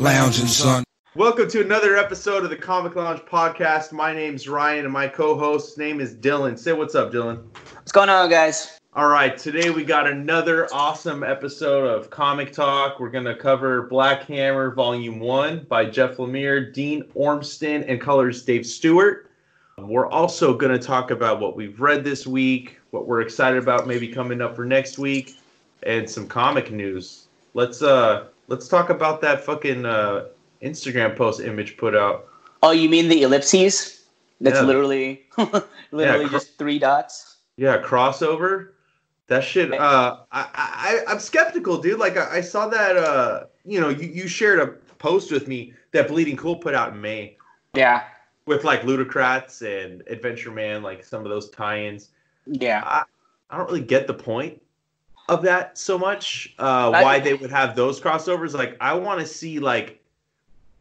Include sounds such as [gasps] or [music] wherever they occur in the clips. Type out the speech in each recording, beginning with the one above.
Lounging, son. Welcome to another episode of the Comic Lounge podcast. My name's Ryan and my co-host's name is Dylan. Say what's up, Dylan. What's going on, guys? All right, today we got another awesome episode of Comic Talk. We're going to cover Black Hammer Volume 1 by Jeff Lemire, Dean Ormston, and colors Dave Stewart. We're also going to talk about what we've read this week, what we're excited about maybe coming up for next week, and some comic news. Let's uh let's talk about that fucking uh Instagram post image put out. Oh, you mean the ellipses? That's Yeah. literally, [laughs] literally cr- just three dots. Yeah, crossover. That shit. Uh, I, I I'm skeptical, dude. Like I, I saw that. Uh, you know, you, you shared a post with me that Bleeding Cool put out in May Yeah, with like Ludocrats and Adventure Man, like some of those tie-ins. yeah. I, I don't really get the point of that so much. Uh, I- why they would have those crossovers? Like, I want to see like,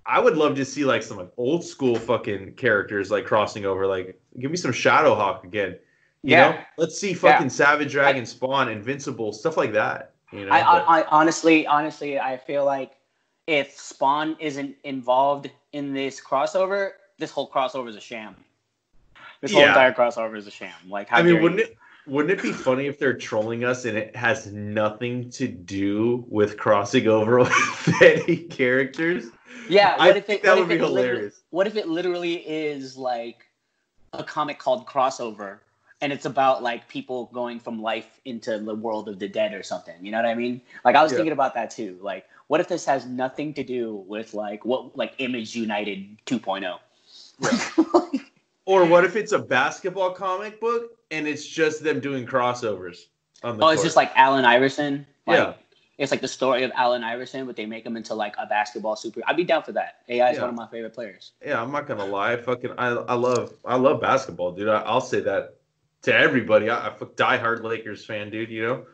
I would love to see like some like old school fucking characters like crossing over. Like, give me some Shadowhawk again. You Yeah. know, let's see fucking Yeah. Savage Dragon, Spawn, Invincible, stuff like that. You know, I, I, I honestly, honestly, I feel like if Spawn isn't involved in this crossover, this whole crossover is a sham. This whole Yeah. entire crossover is a sham. Like, how I mean, wouldn't you? it wouldn't it be funny if they're trolling us and it has nothing to do with crossing over [laughs] with any characters? Yeah, I what if think it? that what would if be literally- hilarious. What if it literally is like a comic called Crossover, and it's about like people going from life into the world of the dead or something? You know what I mean? Like I was Yeah. thinking about that too. Like, what if this has nothing to do with like what like Image United oh? 2.0? [laughs] Or what if it's a basketball comic book and it's just them doing crossovers on the oh, it's just like Allen Iverson. Like, Yeah. It's like the story of Allen Iverson, but they make him into like a basketball super. I'd be down for that. AI is Yeah. one of my favorite players. yeah, I'm not gonna lie, fucking I, I love I love basketball, dude. I, I'll say that to everybody. I, I'm a diehard Lakers fan, dude. You know,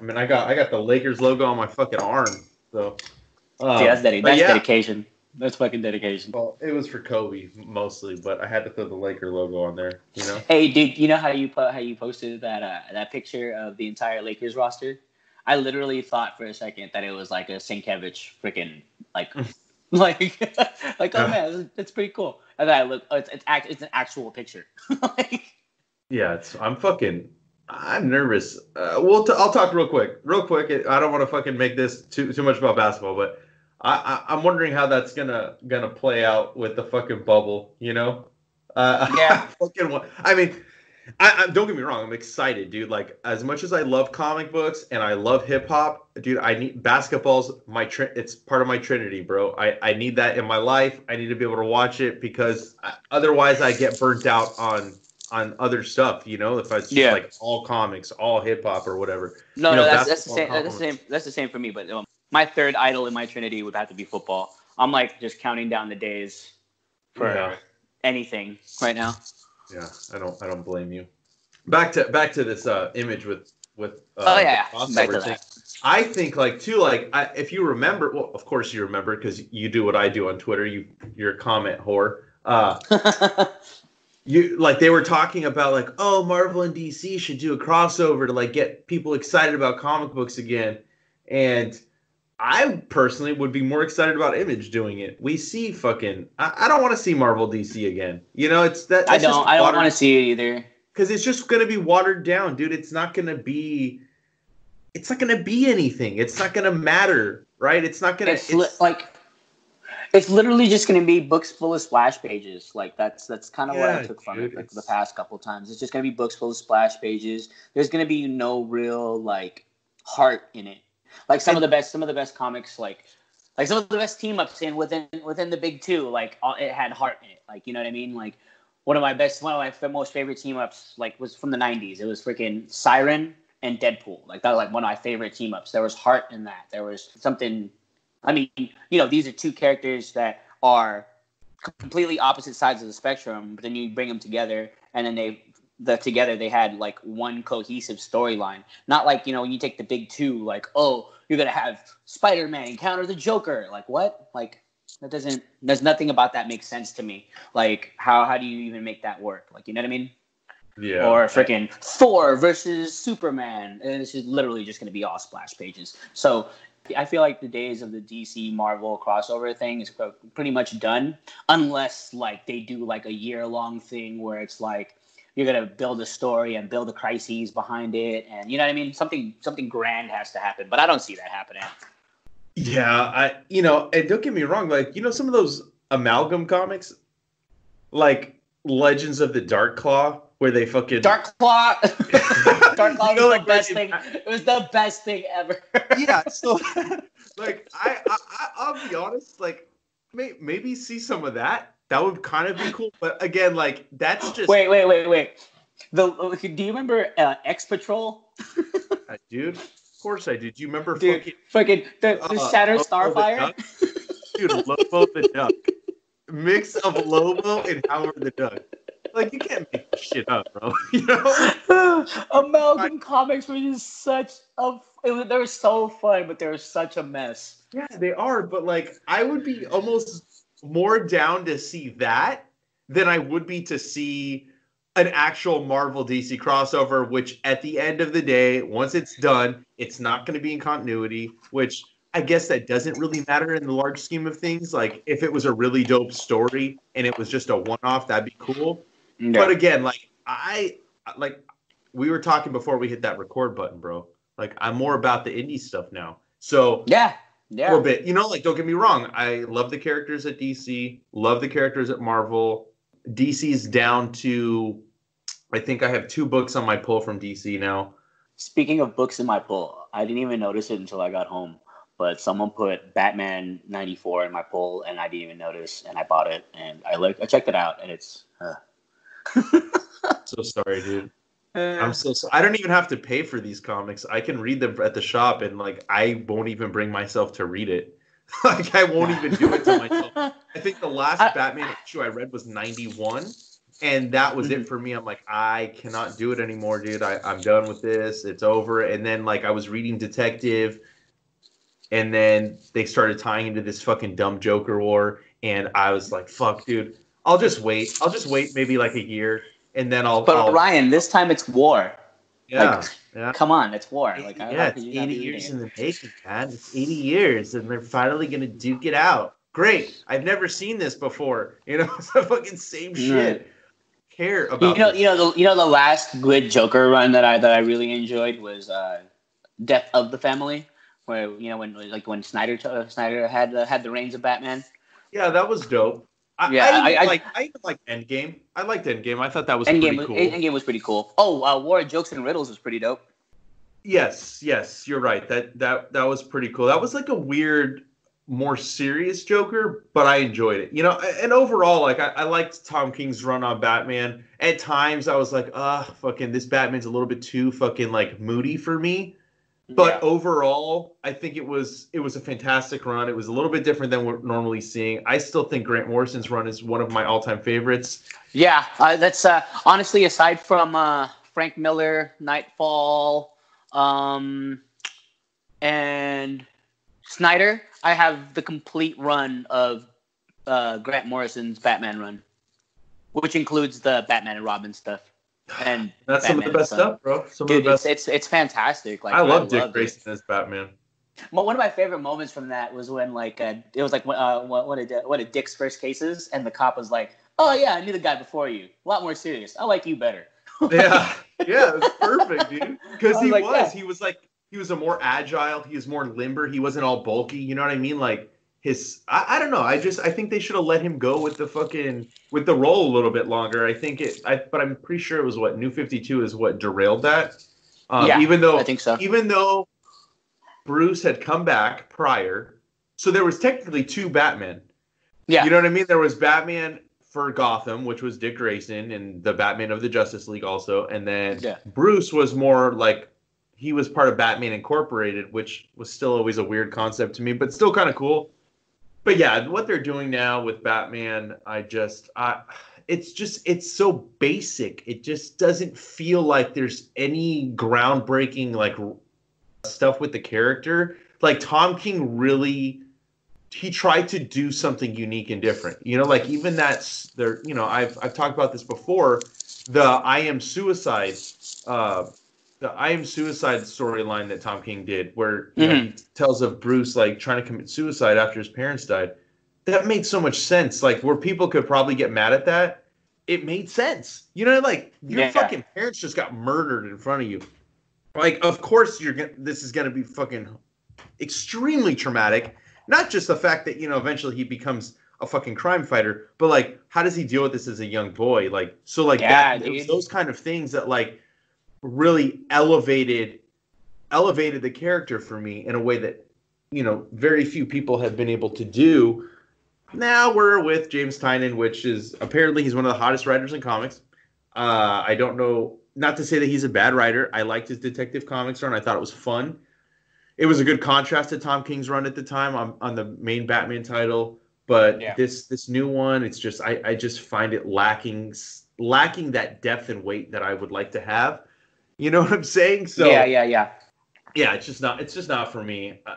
I mean, I got I got the Lakers logo on my fucking arm, so. Um, See, that's, dedi- but that's yeah. Dedication. That's fucking dedication. Well, it was for Kobe mostly, but I had to throw the Laker logo on there. You know. Hey, dude, you know how you put how you posted that uh, that picture of the entire Lakers roster? I literally thought for a second that it was like a Sienkiewicz freaking like [laughs] like [laughs] like oh man, that's, that's pretty cool. And then I look, oh, it's it's, act, it's an actual picture. [laughs] like, Yeah, it's I'm fucking I'm nervous. Uh, we'll t- I'll talk real quick, real quick. I don't want to fucking make this too too much about basketball, but I, I I'm wondering how that's gonna gonna play out with the fucking bubble. You know? Uh, Yeah. I [laughs] fucking I mean, I, I don't get me wrong. I'm excited, dude. Like as much as I love comic books and I love hip hop, dude. I need basketball's my tri- it's part of my trinity, bro. I I need that in my life. I need to be able to watch it because I, otherwise I get burnt out on on other stuff. You know, if I just Yeah. like all comics, all hip hop or whatever. no, You no, that's that's the same. That's the same. That's the same for me. But um, my third idol in my trinity would have to be football. I'm like just counting down the days for Yeah. anything right now. Yeah, I don't I don't blame you. Back to back to this uh image with with uh, oh yeah, back to that. I think like too like I, if you remember well of course you remember because you do what I do on Twitter you you're a comment whore uh [laughs] you like they were talking about like oh Marvel and DC should do a crossover to like get people excited about comic books again and I personally would be more excited about Image doing it. We see fucking I, I don't want to see Marvel DC again. You know it's that I don't. I don't want to see it either. because it's just going to be watered down, dude. It's not going to be. It's not going to be anything. It's not going to matter, right? It's not going it's, to. li- like it's literally just going to be books full of splash pages like that's that's kind of what i took from dude, it like the past couple times it's just going to be books full of splash pages there's going to be no real like heart in it like some of the best some of the best comics like like some of the best team ups in within within the big two like all, it had heart in it. Like you know what i mean? Like one of my best one of my most favorite team ups like was from the 90s it was freaking Siryn and deadpool. Like that was like one of my favorite team ups. There was heart in that. There was something I mean, you know, these are two characters that are completely opposite sides of the spectrum, but then you bring them together, and then they, the together they had like one cohesive storyline. Not like you know when you take the big two, like oh you're gonna have Spider Man encounter the Joker, like what? Like that doesn't. There's nothing about that makes sense to me. Like how how do you even make that work? Like you know what I mean? yeah. or freaking Thor versus Superman, and this is literally just going to be all splash pages. So I feel like the days of the DC Marvel crossover thing is pretty much done, unless like they do like a year long thing where it's like you're gonna build a story and build the crises behind it, and you know what I mean. Something something grand has to happen, but I don't see that happening. Yeah, I you know, and don't get me wrong, like you know, some of those amalgam comics, like Legends of the Dark Claw, where they fucking Dark Claw. [laughs] Dark [laughs] Claw you know, was like, best thing. It was the best thing ever. [laughs] yeah, so like I, I I'll be honest, like may, maybe see some of that that would kind of be cool. But again, like that's just wait, wait, wait, wait. The do you remember uh, X Patrol? [laughs] dude, of course I did. Do you remember dude, fucking, fucking the, the uh, Shatter Starfire? Dude, Lobo the Duck. Mix of Lobo and Howard the Duck. Like you can't make shit up, bro. [laughs] You know? [laughs] Amalgam I, comics were just such a it, they were so fun, but they were such a mess. Yeah, they are. But like, I would be almost more down to see that than I would be to see an actual Marvel DC crossover, which at the end of the day, once it's done, it's not going to be in continuity, which I guess that doesn't really matter in the large scheme of things. Like if it was a really dope story and it was just a one off, that'd be cool. Yeah. But again, like I like we were talking before we hit that record button, bro. Like I'm more about the indie stuff now. So yeah, yeah. Bit. You know, like don't get me wrong. I love the characters at DC, love the characters at Marvel. DC's down to I think I have two books on my pull from DC now. Speaking of books in my pull, I didn't even notice it until I got home. But someone put Batman '94 in my pull, and I didn't even notice, and I bought it, and I looked, I checked it out, and it's. Uh. [laughs] so sorry, dude. I'm so, so I don't even have to pay for these comics. I can read them at the shop, and like I won't even bring myself to read it. [laughs] like I won't even do it to myself. I think the last [laughs] I, Batman issue I read was '91, and that was mm-hmm. it for me. I'm like, I cannot do it anymore, dude. I, I'm done with this. It's over. And then like I was reading Detective, and then they started tying into this fucking dumb Joker war, and I was like, fuck, dude. I'll just wait. I'll just wait maybe like a year and then I'll. But I'll, Ryan, this time it's war. Yeah. Like, yeah. Come on, it's war. Like, yeah, it's 80 years in the making, man. It's 80 years, and they're finally gonna duke it out. Great. I've never seen this before. You know, [laughs] it's the fucking same shit. Care about. You know, this. you know the you know the last good Joker run that I that I really enjoyed was uh, Death of the Family, where you know when like when Snyder uh, Snyder had uh, had the reins of Batman. Yeah, that was dope. I, yeah, I, I, like I even like Endgame. I liked Endgame. I thought that was Endgame was, cool. Endgame was pretty cool. Oh, uh, War of Jokes and Riddles was pretty dope. Yes, yes, you're right. That that that was pretty cool. That was like a weird, more serious Joker, but I enjoyed it. You know, and overall, like I, I liked Tom King's run on Batman. At times, I was like, ah, fucking, this Batman's a little bit too fucking like moody for me. But yeah. overall, I think it was it was a fantastic run. It was a little bit different than we're normally seeing. I still think Grant Morrison's run is one of my all time favorites. Yeah, uh, that's uh, honestly aside from uh, Frank Miller, Knightfall, um, and Snyder, I have the complete run of uh, Grant Morrison's Batman run, which includes the Batman and Robin stuff. And [sighs] that's Batman some of the best stuff, bro. Some Dude, of the best. It's, it's, it's fantastic. Like I love I Dick Grayson as Batman. Well, one of my favorite moments from that was when like uh, it was like uh, one of one of Dick's first cases, and the cop was like, "Oh yeah, I knew the guy before you. A lot more serious. I like you better." [laughs] yeah, yeah, it's perfect, dude. [laughs] Because he like, was, yeah. he was like, he was a more agile. He was more limber. He wasn't all bulky. You know what I mean? Like his I, I, don't know. I just I think they should have let him go with the fucking with the role a little bit longer. I think it I but I'm pretty sure it was what New 52 is what derailed that. Um, yeah, even though I think so. Even though Bruce had come back prior, so there was technically two Batman. Yeah. You know what I mean? There was Batman for Gotham, which was Dick Grayson, and the Batman of the Justice League also, and then yeah. Bruce was more like he was part of Batman Incorporated, which was still always a weird concept to me, but still kind of cool but yeah, what they're doing now with Batman, I just, I, it's just, it's so basic. It just doesn't feel like there's any groundbreaking like stuff with the character. Like Tom King really, he tried to do something unique and different. You know, like even that's there. You know, I've I've talked about this before. The I am suicide. Uh, the I Am Suicide storyline that Tom King did, where you know, mm-hmm. he tells of Bruce like trying to commit suicide after his parents died. That made so much sense. Like where people could probably get mad at that, it made sense. You know, like your Yeah. fucking parents just got murdered in front of you. Like, of course you're gonna. This is gonna be fucking extremely traumatic. Not just the fact that you know eventually he becomes a fucking crime fighter, but like how does he deal with this as a young boy? Like so, like Yeah, that. It was those kind of things that like really elevated elevated the character for me in a way that you know very few people have been able to do. Now we're with James Tynion, which is apparently he's one of the hottest writers in comics. Uh, I don't know, not to say that he's a bad writer. I liked his Detective Comics run. I thought it was fun. It was a good contrast to Tom King's run at the time on, on the main Batman title. But Yeah. this this new one, it's just I, I just find it lacking lacking that depth and weight that I would like to have. You know what I'm saying? So yeah, yeah, yeah. yeah, it's just not it's just not for me. Uh,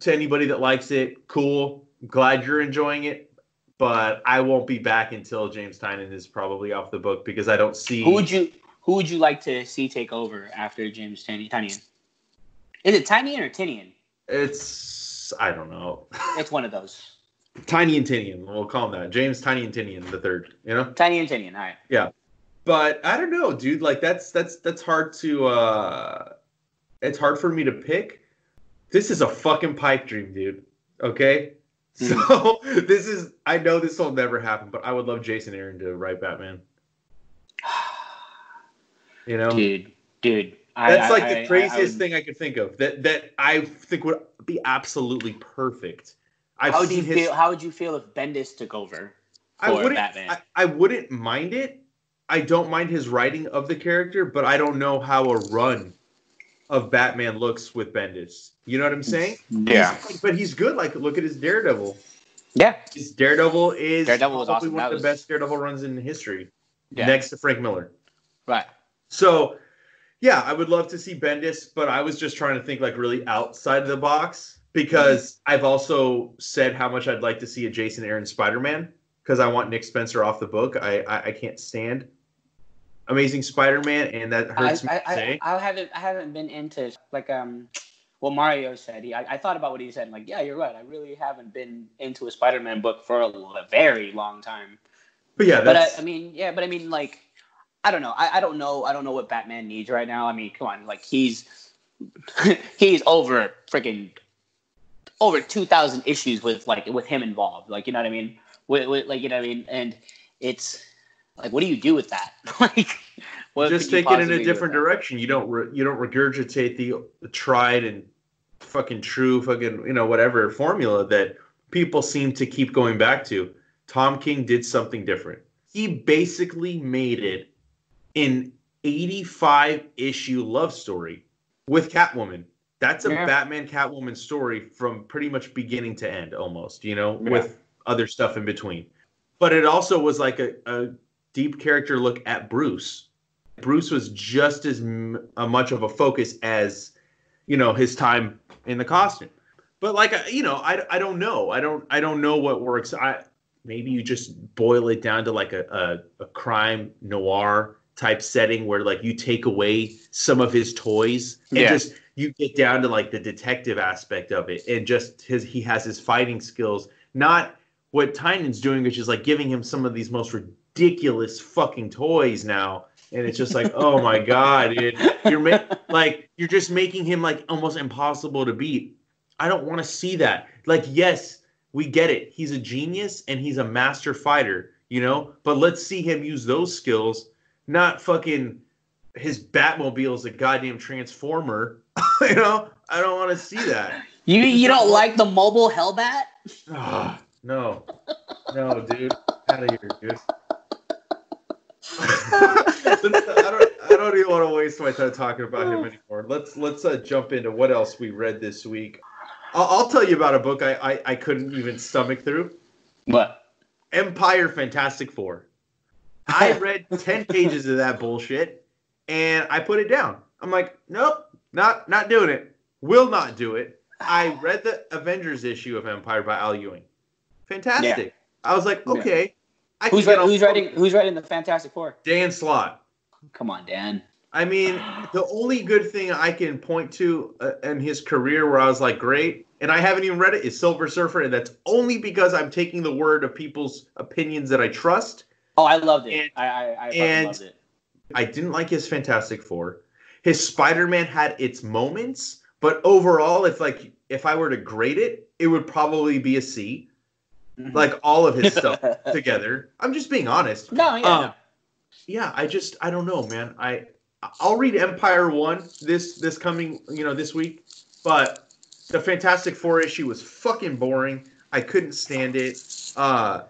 to anybody that likes it, cool. Glad you're enjoying it, but I won't be back until James Tynion is probably off the book because I don't see. Who would you who would you like to see take over after James Tynion? Is it Tynion or Tinian? It's I don't know. [laughs] It's one of those. Tiny and Tinian, we'll call him that. James Tiny and Tinian the third. You know. Tiny and Tinian. All right. But I don't know, dude. Like that's that's that's hard to. uh It's hard for me to pick. This is a fucking pipe dream, dude. Okay, so [laughs] this is. I know this will never happen, but I would love Jason Aaron to write Batman. [sighs] You know, Dude, dude. I- that's I- like I- the craziest I would- thing I could think of. That that I think would be absolutely perfect. I've How would you his. feel? How would you feel if Bendis took over I for wouldn't. Batman? I, I wouldn't mind it. I don't mind his writing of the character, but I don't know how a run of Batman looks with Bendis. You know what I'm saying? He's- but he's good. Like, look at his Daredevil. yeah, His Daredevil is Daredevil was probably awesome. one That of the was- best Daredevil runs in history, yeah. next to Frank Miller. Right. So, yeah, I would love to see Bendis, but I was just trying to think like really outside of the box because mm-hmm. I've also said how much I'd like to see a Jason Aaron Spider-Man because I want Nick Spencer off the book. I I, I can't stand Amazing Spider-Man, and that I, hurts me I, to say. I, I haven't I haven't been into like um what Mario said. He, I, I thought about what he said. And like, yeah, you're right. I really haven't been into a Spider-Man book for a, a very long time. but yeah, But I, I mean, yeah, but I mean, like, I don't know. I, I don't know. I don't know what Batman needs right now. I mean, come on, like he's [laughs] he's over freaking over two thousand issues with like with him involved. Like, you know what I mean? With, with like, you know what I mean? And it's like, what do you do with that? [laughs] like, what just take it in a different direction. You don't re- you don't regurgitate the, the tried and fucking true fucking you know whatever formula that people seem to keep going back to. Tom King did something different. He basically made it an 85 issue love story with Catwoman. That's a Yeah. Batman Catwoman story from pretty much beginning to end almost, you know, Yeah. with other stuff in between. But it also was like a, a deep character look at Bruce. Bruce was just as m- much of a focus as, you know, his time in the costume. But like, uh, you know, I, I don't know. I don't I don't know what works. I maybe you just boil it down to like a, a, a crime noir type setting where like you take away some of his toys and Yeah. just you get down to like the detective aspect of it and just his he has his fighting skills, not what Tynion's doing, which is like giving him some of these most ridiculous fucking toys now. And it's just like, oh my god, dude. You're ma- like you're just making him like almost impossible to beat. I don't want to see that. Like, yes, we get it. He's a genius and he's a master fighter, you know. But let's see him use those skills, not fucking his Batmobile is a goddamn transformer. [laughs] you know, I don't want to see that. You you don't like the mobile Hellbat? Ah, no, no, dude, out of here, dude. I don't. I don't even want to waste my time talking about him anymore. Let's let's uh, jump into what else we read this week. I'll, I'll tell you about a book I, I I couldn't even stomach through. What? Empire Fantastic Four. [laughs] I read ten pages of that bullshit, and I put it down. I'm like, nope, not not doing it. Will not do it. I read the Avengers issue of Empire by Al Ewing. Fantastic. I was like, Yeah. I Who's writing? Who's writing? Who's writing the Fantastic Four? Dan Slott. Come on, Dan. I mean, [gasps] the only good thing I can point to uh, in his career where I was like, great, and I haven't even read it, is Silver Surfer, and that's only because I'm taking the word of people's opinions that I trust. Oh, I loved it. And- I I, I and- loved it. I didn't like his Fantastic Four. His Spider-Man had its moments, but overall, if like if I were to grade it, it would probably be a C. Mhm. Like all of his stuff [laughs] together. I'm just being honest. no, yeah, Um, no. yeah i just i don't know man i i'll read empire one this this coming you know this week but the fantastic four issue was fucking boring i couldn't stand it uh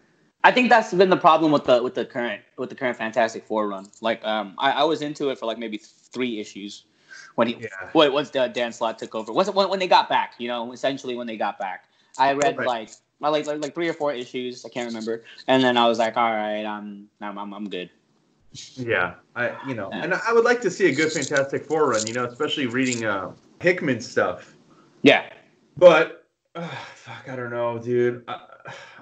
I think that's been the problem with the with the current with the current Fantastic Four run. Like, um, I, I was into it for like maybe three issues when he yeah Wait, once the Dan Slott took over, was it when, when they got back? You know, essentially when they got back, I read Right. like like, like like three or four issues. I can't remember, and then I was like, all right, I'm I'm I'm, I'm good. yeah i you know and i would like to see a good fantastic four run you know especially reading uh hickman stuff Yeah, but uh, fuck i don't know dude I,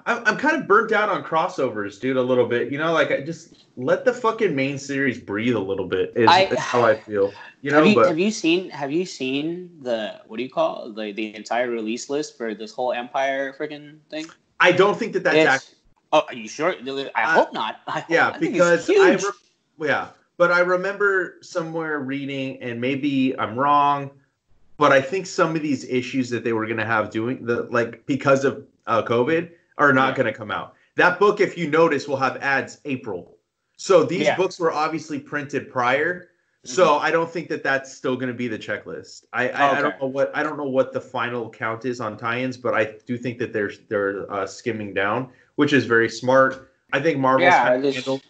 I'm, I'm kind of burnt out on crossovers dude a little bit you know like i just let the fucking main series breathe a little bit is, I- is how i feel you know have you but have you seen have you seen the what do you call it? the the entire release list for this whole Empire freaking thing? i don't think that that's It's- actually oh, are you sure? I I- hope not. [laughs] I hope- yeah I because I re- yeah but i remember somewhere reading and maybe i'm wrong but i think some of these issues that they were going to have doing the like because of uh, covid are not Yeah. going to come out that book if you notice will have ads april so these Yeah. books were obviously printed prior so i don't think that that's still going to be the checklist I, I, I don't know what i don't know what the final count is on tie-ins but i do think that they're they're uh, skimming down which is very smart i think marvel's Yeah, this- handled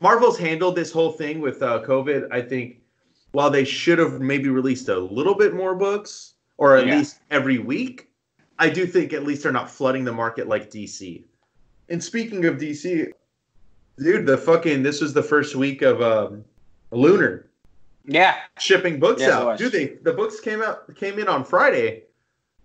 Marvel's handled this whole thing with uh, COVID. I think while they should have maybe released a little bit more books, or at Yeah. least every week, I do think at least they're not flooding the market like DC. And speaking of DC, dude, the fucking this was the first week of um, Lunar yeah. shipping books Yes, it out. Do they the books came out came in on Friday.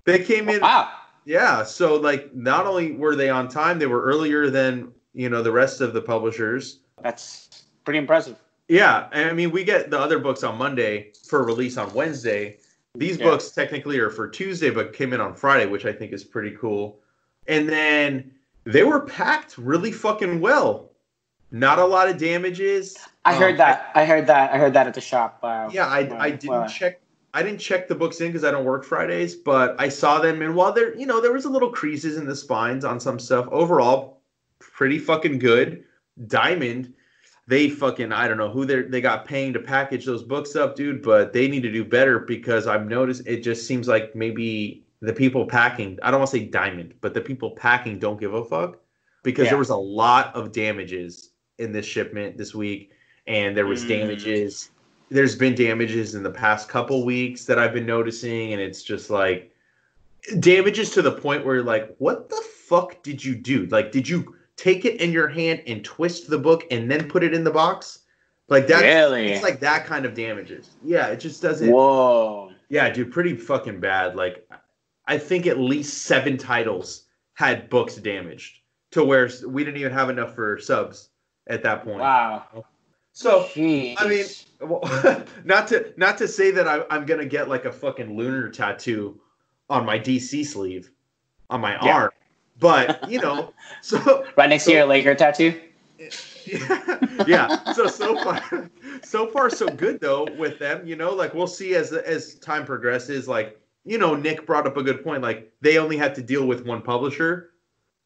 They came in Wow. yeah, so like not only were they on time, they were earlier than you know the rest of the publishers. That's pretty impressive. Yeah, I mean we get the other books on Monday for release on Wednesday. These Yeah. books technically are for Tuesday, but came in on Friday, which I think is pretty cool. And then they were packed really fucking well. Not a lot of damages. I Um, heard that. I heard that. I heard that at the shop. Wow. Yeah, I, Wow. I didn't Wow. check. I didn't check the books in because I don't work Fridays, but I saw them, and while there, you know, there was a little creases in the spines on some stuff. Overall, pretty fucking good. Diamond, they fucking I don't know who they they got paying to package those books up, dude, but they need to do better because I've noticed it just seems like maybe the people packing. I don't want to say Diamond, but the people packing don't give a fuck because Yeah. there was a lot of damages in this shipment this week, and there was Mm. damages there's been damages in the past couple weeks that I've been noticing, and it's just like damages to the point where you're like, what the fuck did you do? Like, did you take it in your hand and twist the book and then put it in the box? Like that Really? it's like that kind of damages. Yeah, it just doesn't Whoa. yeah, dude, pretty fucking bad. Like I think at least seven titles had books damaged to where we didn't even have enough for subs at that point. Wow. So Jeez. I mean, [laughs] well, [laughs] not to not to say that I, I'm gonna get like a fucking lunar tattoo on my DC sleeve on my Yeah. arm, but you know, [laughs] so right next to your Laker tattoo. yeah, [laughs] yeah. So so far, so far so good though with them. You know, like we'll see as as time progresses. Like you know, Nick brought up a good point. Like they only had to deal with one publisher.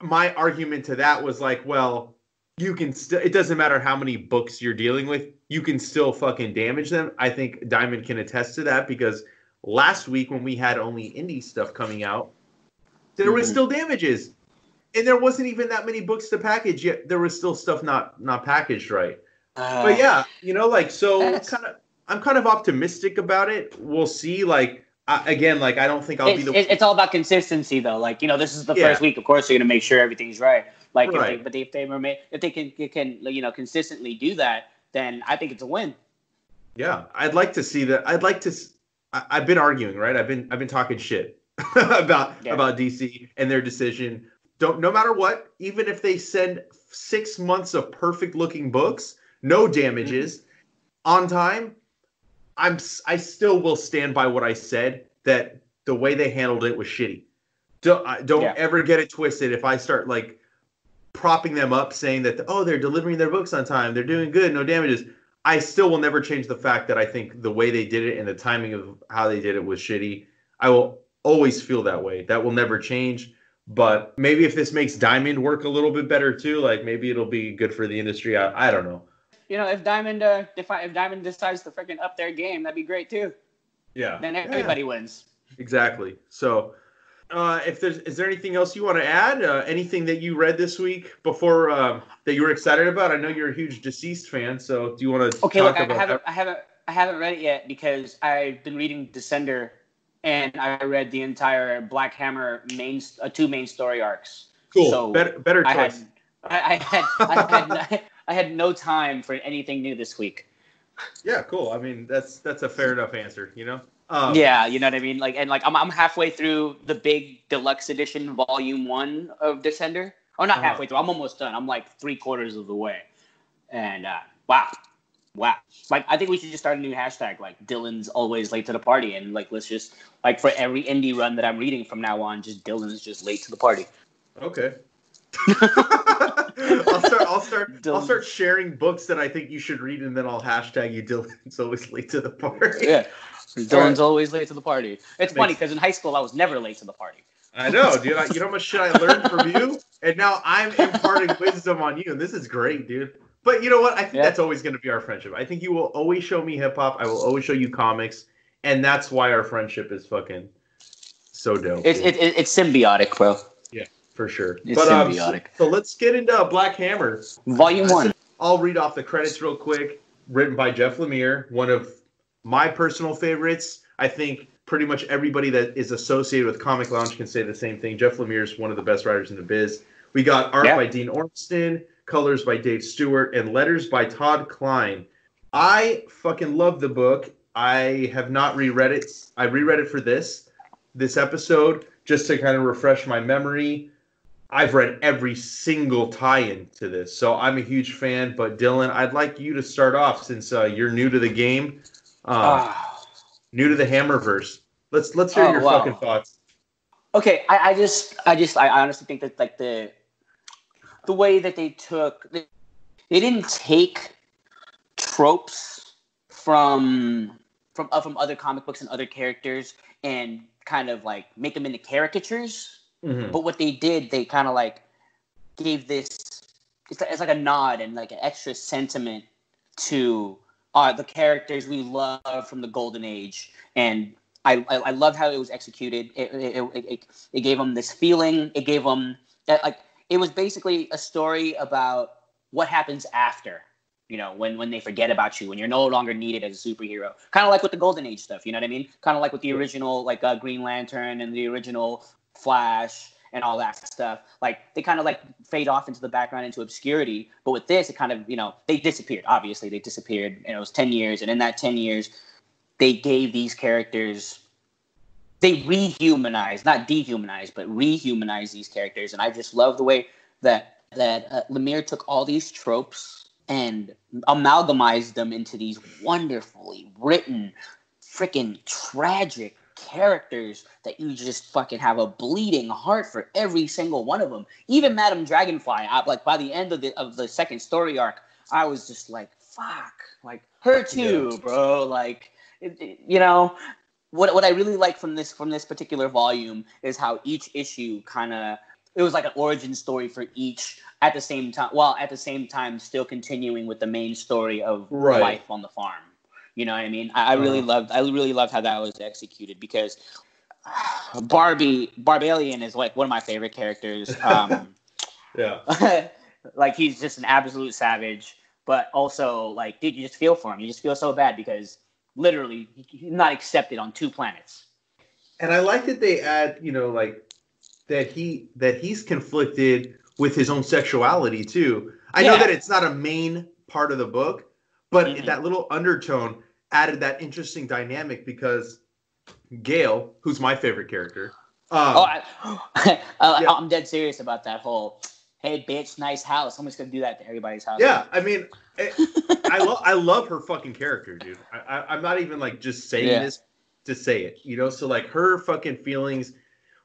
My argument to that was like, well, you can still. It doesn't matter how many books you're dealing with. You can still fucking damage them. I think Diamond can attest to that because last week when we had only indie stuff coming out, there was Mhm. still damages and there wasn't even that many books to package yet there was still stuff not not packaged right Uh, but yeah you know like so kind of i'm kind of optimistic about it we'll see like I, again like i don't think i'll it's, be the it's all about consistency, though. Like you know, this is the Yeah. first week. Of course, you're gonna make sure everything's right. Like, if they, Right. but if they remain, if they can, can, you know, consistently do that, then I think it's a win. yeah i'd like to see that i'd like to I, have been arguing right i've been i've been talking shit [laughs] about Yeah. about dc and their decision don't no matter what even if they send six months of perfect looking books no damages Mm-hmm. on time I'm I still will stand by what I said that the way they handled it was shitty. Don't don't yeah. ever get it twisted. If I start like propping them up, saying that oh they're delivering their books on time, they're doing good, no damages. I still will never change the fact that I think the way they did it and the timing of how they did it was shitty. I will always feel that way. That will never change. But maybe if this makes Diamond work a little bit better too, like maybe it'll be good for the industry. I, I don't know. You know, if Diamond uh, if, I, if Diamond decides to freaking up their game, that'd be great too. Yeah. Then everybody yeah. wins. Exactly. So, uh, if there's is there anything else you want to add? Uh, anything that you read this week before uh, that you were excited about? I know you're a huge DCeased fan, so do you want to? Okay, look, I haven't, I haven't, I haven't read it yet because I've been reading Descender, and I read the entire Black Hammer main, uh, two main story arcs. Cool. So better, better choice. I had, I, I had, I had, [laughs] I had no time for anything new this week. Yeah, cool. I mean, that's that's a fair enough answer. You know. Um, yeah, you know what I mean. Like, and like, I'm I'm halfway through the big deluxe edition, volume one of Descender. Oh, not uh-huh. halfway through. I'm almost done. I'm like three quarters of the way. And uh, wow, wow. Like, I think we should just start a new hashtag. Like, Dylan's always late to the party, and like, let's just like for every indie run that I'm reading from now on, just Dylan's just late to the party. Okay. [laughs] I'll start. I'll start. Dylan. I'll start sharing books that I think you should read, and then I'll hashtag you. Dylan's always late to the party. Yeah. Dylan's right. always late to the party. It's funny because in high school I was never late to the party. I know, dude. you know how much shit I learned from you, and now I'm imparting wisdom on you, and this is great, dude. But you know what? I think yeah. that's always going to be our friendship. I think you will always show me hip hop. I will always show you comics, and that's why our friendship is fucking so dope. It's it, it, it's symbiotic, bro. Yeah, for sure. It's but, symbiotic. Um, so, so, let's get into Black Hammer, Volume One. I'll read off the credits real quick. Written by Jeff Lemire, one of my personal favorites. I think pretty much everybody that is associated with Comic Lounge can say the same thing. Jeff Lemire is one of the best writers in the biz. We got art yeah. by Dean Ormston, colors by Dave Stewart, and letters by Todd Klein. I fucking love the book. I have not reread it. I reread it for this this episode just to kind of refresh my memory. I've read every single tie-in to this, so I'm a huge fan. But Dylan, I'd like you to start off since uh, you're new to the game. Uh, new to the Hammerverse. Let's let's hear oh, your wow. fucking thoughts. Okay, I, I just I just I honestly think that like the the way that they took they, they didn't take tropes from from uh, from other comic books and other characters and kind of like make them into caricatures. Mm-hmm. But what they did, they kind of like gave this. It's, it's like a nod and like an extra sentiment to uh, the characters we love from the golden age and I, I, I love how it was executed. It, it, it, it, gave them this feeling. It gave them that like it was basically a story about what happens after. You know, when when they forget about you, when you're no longer needed as a superhero. Kind of like with the Golden Age stuff. You know what I mean? Kind of like with the original like uh, Green Lantern and the original Flash and all that stuff. Like they kind of like fade off into the background into obscurity. But with this, it kind of you know they disappeared. Obviously, they disappeared. And it was ten years, and in that ten years, they gave these characters. They rehumanize, not dehumanize, but rehumanize these characters, and I just love the way that that uh, Lemire took all these tropes and amalgamized them into these wonderfully written, freaking tragic characters that you just fucking have a bleeding heart for every single one of them. Even Madame Dragonfly, I, like by the end of the of the second story arc, I was just like, fuck, like her too, yeah. bro. Like, you know, what what I really like from this from this particular volume is how each issue kind of it was like an origin story for each at the same time while at the same time still continuing with the main story of right. life on the farm you know what I mean? I, I really uh-huh. loved I really loved how that was executed because [sighs] Barbie Barbalien is like one of my favorite characters. [laughs] Um, yeah, [laughs] like he's just an absolute savage, but also like, dude, you just feel for him. You just feel so bad because literally he's not accepted on two planets. And I like that they add, you know, like that he that he's conflicted with his own sexuality too. I yeah. know that it's not a main part of the book, but mm-hmm. that little undertone added that interesting dynamic because Gail, who's my favorite character. Um, oh, I, [gasps] uh, yeah. I'm dead serious about that whole. Hey, bitch, nice house. I'm just gonna do that to everybody's house. Yeah, I mean, it, I love I love her fucking character, dude. I, I, am not even like just saying yeah. this to say it, you know. So like her fucking feelings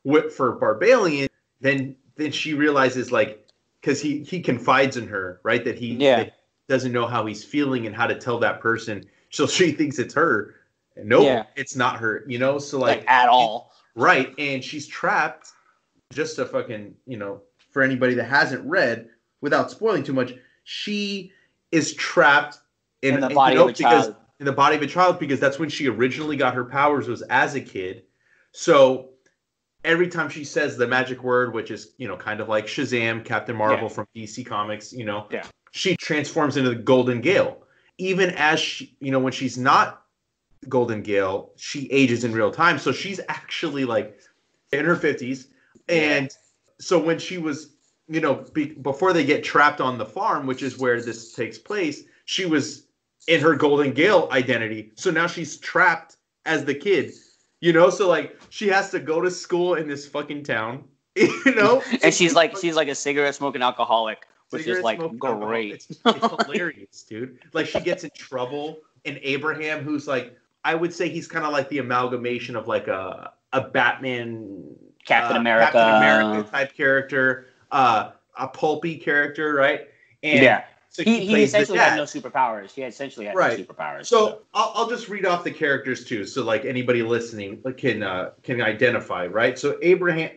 with for Barbalien, then then she realizes like because he he confides in her, right? That he yeah. That doesn't know how he's feeling and how to tell that person. So she thinks it's her. No, nope, yeah. it's not her. You know, so like, like at all. Right, and she's trapped. Just to fucking you know, for anybody that hasn't read, without spoiling too much, she is trapped in, in the body you know, of a because, child. In the body of a child, because that's when she originally got her powers was as a kid. So every time she says the magic word, which is you know kind of like Shazam, Captain Marvel yeah. from DC Comics, you know, yeah. she transforms into the Golden Gail. Even as she, you know, when she's not Golden Gail, she ages in real time, so she's actually like in her fifties, and so when she was, you know, be, before they get trapped on the farm, which is where this takes place, she was in her Golden Gail identity. So now she's trapped as the kid you know, so like she has to go to school in this fucking town. [laughs] You know, and she's like she's like a cigarette smoking alcoholic, which is like great. It's, it's hilarious, dude. Like she gets in trouble, and Abraham, who's like, I would say he's kind of like the amalgamation of like a a Batman, Captain uh, America, Captain America type character, uh, a pulpy character, right? And yeah. So he, he, he essentially had no superpowers. He essentially had right. no superpowers. So, so, I'll, I'll just read off the characters too, so like anybody listening can uh, can identify, right? So Abraham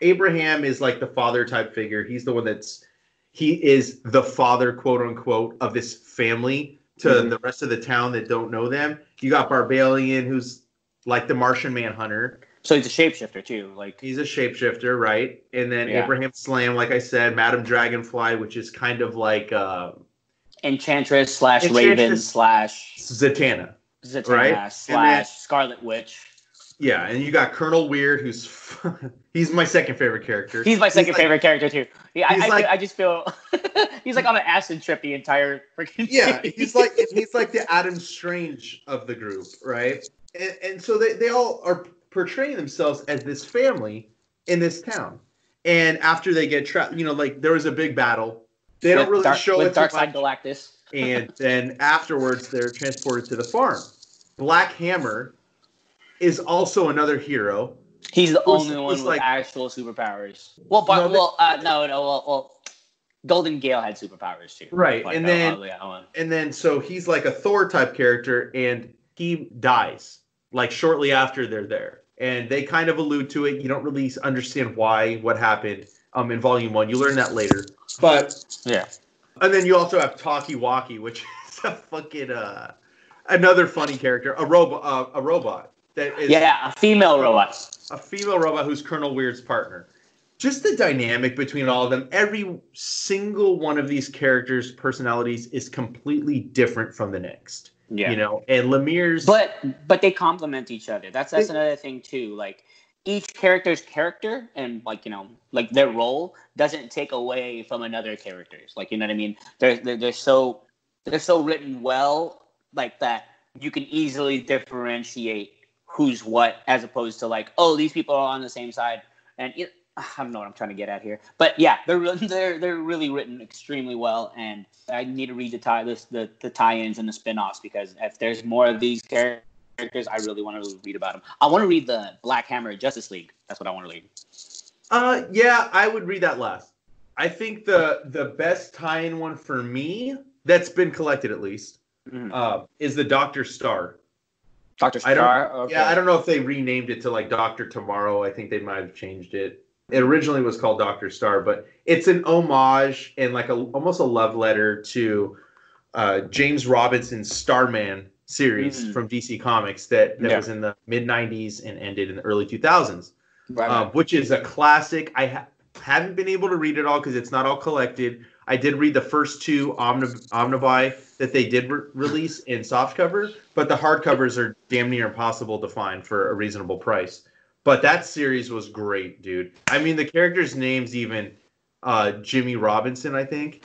Abraham is like the father type figure. He's the one that's he is the father, quote unquote, of this family to mm-hmm. the rest of the town that don't know them. You got Barbalien, who's like the Martian Manhunter. So he's a shapeshifter too. Like he's a shapeshifter, right? And then yeah. Abraham Slam, like I said, Madam Dragonfly, which is kind of like uh, Enchantress slash Enchantress, Raven slash Zatanna. Zatanna right? slash then, Scarlet Witch. Yeah, and you got Colonel Weird, who's [laughs] he's my second favorite character. He's my second he's favorite like, character too. Yeah, I, like, I, I, just feel [laughs] he's like on an acid trip the entire freaking. Yeah, [laughs] he's like he's like the Adam Strange of the group, right? And, and so they, they all are portraying themselves as this family in this town. And after they get trapped, you know, like there was a big battle. They with don't really dark, show with it. Darkseid Galactus. [laughs] and then afterwards, they're transported to the farm. Black Hammer is also another hero. He's the only one with like, actual superpowers. Well, but, no, well, uh, no, no, well, well, Golden Gail had superpowers too. Right, and then and then so he's like a Thor type character, and he dies like shortly after they're there. And they kind of allude to it. You don't really understand why, what happened um, in volume one. You learn that later. But yeah. And then you also have Talky Walky, which [laughs] is a fucking uh, another funny character, a robot, uh, a robot that is yeah, a female robot, a female robot who's Colonel Weird's partner. Just the dynamic between all of them. Every single one of these characters' personalities is completely different from the next. Yeah. You know, and Lemire's But but they complement each other. That's that's it, another thing too. Like each character's character and like, you know, like their role doesn't take away from another character's. Like, you know what I mean? They're they're, they're so they're so written well like that you can easily differentiate who's what as opposed to like, oh, these people are on the same side and it, I don't know what I'm trying to get at here, but yeah, they're [laughs] they're they're really written extremely well, and I need to read the tie this, the the tie-ins and the spin-offs because if there's more of these characters, I really want to read about them. I want to read the Black Hammer Justice League. That's what I want to read. Uh, yeah, I would read that last. I think the the best tie-in one for me that's been collected at least mm-hmm. uh, is the Doctor Star. Doctor Star. I don't, okay. Yeah, I don't know if they renamed it to like Doctor Tomorrow. I think they might have changed it. It originally was called Doctor Star, but it's an homage and like a almost a love letter to uh, James Robinson's Starman series mm-hmm. from DC Comics that, that yeah. was in the mid '90s and ended in the early 2000s, right. uh, which is a classic. I ha- haven't been able to read it all because it's not all collected. I did read the first two Omnib- Omnibuy that they did re- release in softcover, but the hardcovers are damn near impossible to find for a reasonable price. But that series was great, dude. I mean, the characters' names even uh, Jimmy Robinson, I think.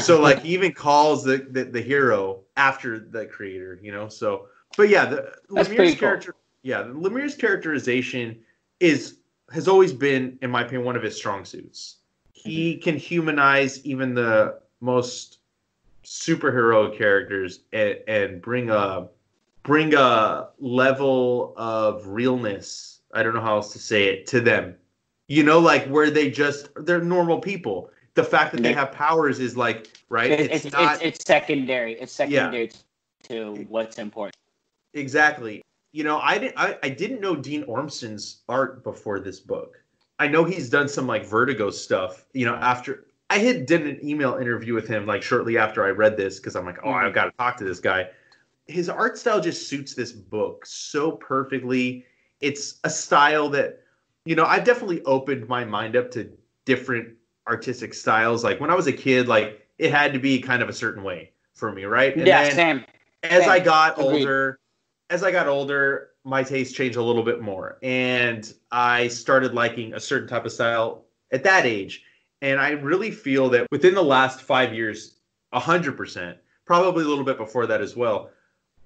so [laughs] like he even calls the, the, the hero after the creator, you know. So, but yeah, the That's Lemire's character, cool. yeah, Lemire's characterization is has always been, in my opinion, one of his strong suits. he can humanize even the most superhero characters and, and bring a bring a level of realness. I don't know how else to say it to them. You know, like where they just they're normal people. The fact that they have powers is like right. It's, it's not. It's, it's secondary. It's secondary yeah. to what's important. Exactly. You know, I didn't. I, I didn't know Dean Ormston's art before this book. I know he's done some like Vertigo stuff. You know, after I had did an email interview with him like shortly after I read this because I'm like, oh, I've mm-hmm. got to talk to this guy. His art style just suits this book so perfectly. It's a style that, you know, I've definitely opened my mind up to different artistic styles. Like when I was a kid, like it had to be kind of a certain way for me, right? And yeah, same. As same. I got Agreed. older, as I got older, my taste changed a little bit more, and I started liking a certain type of style at that age. And I really feel that within the last five years, 100%, probably a little bit before that as well,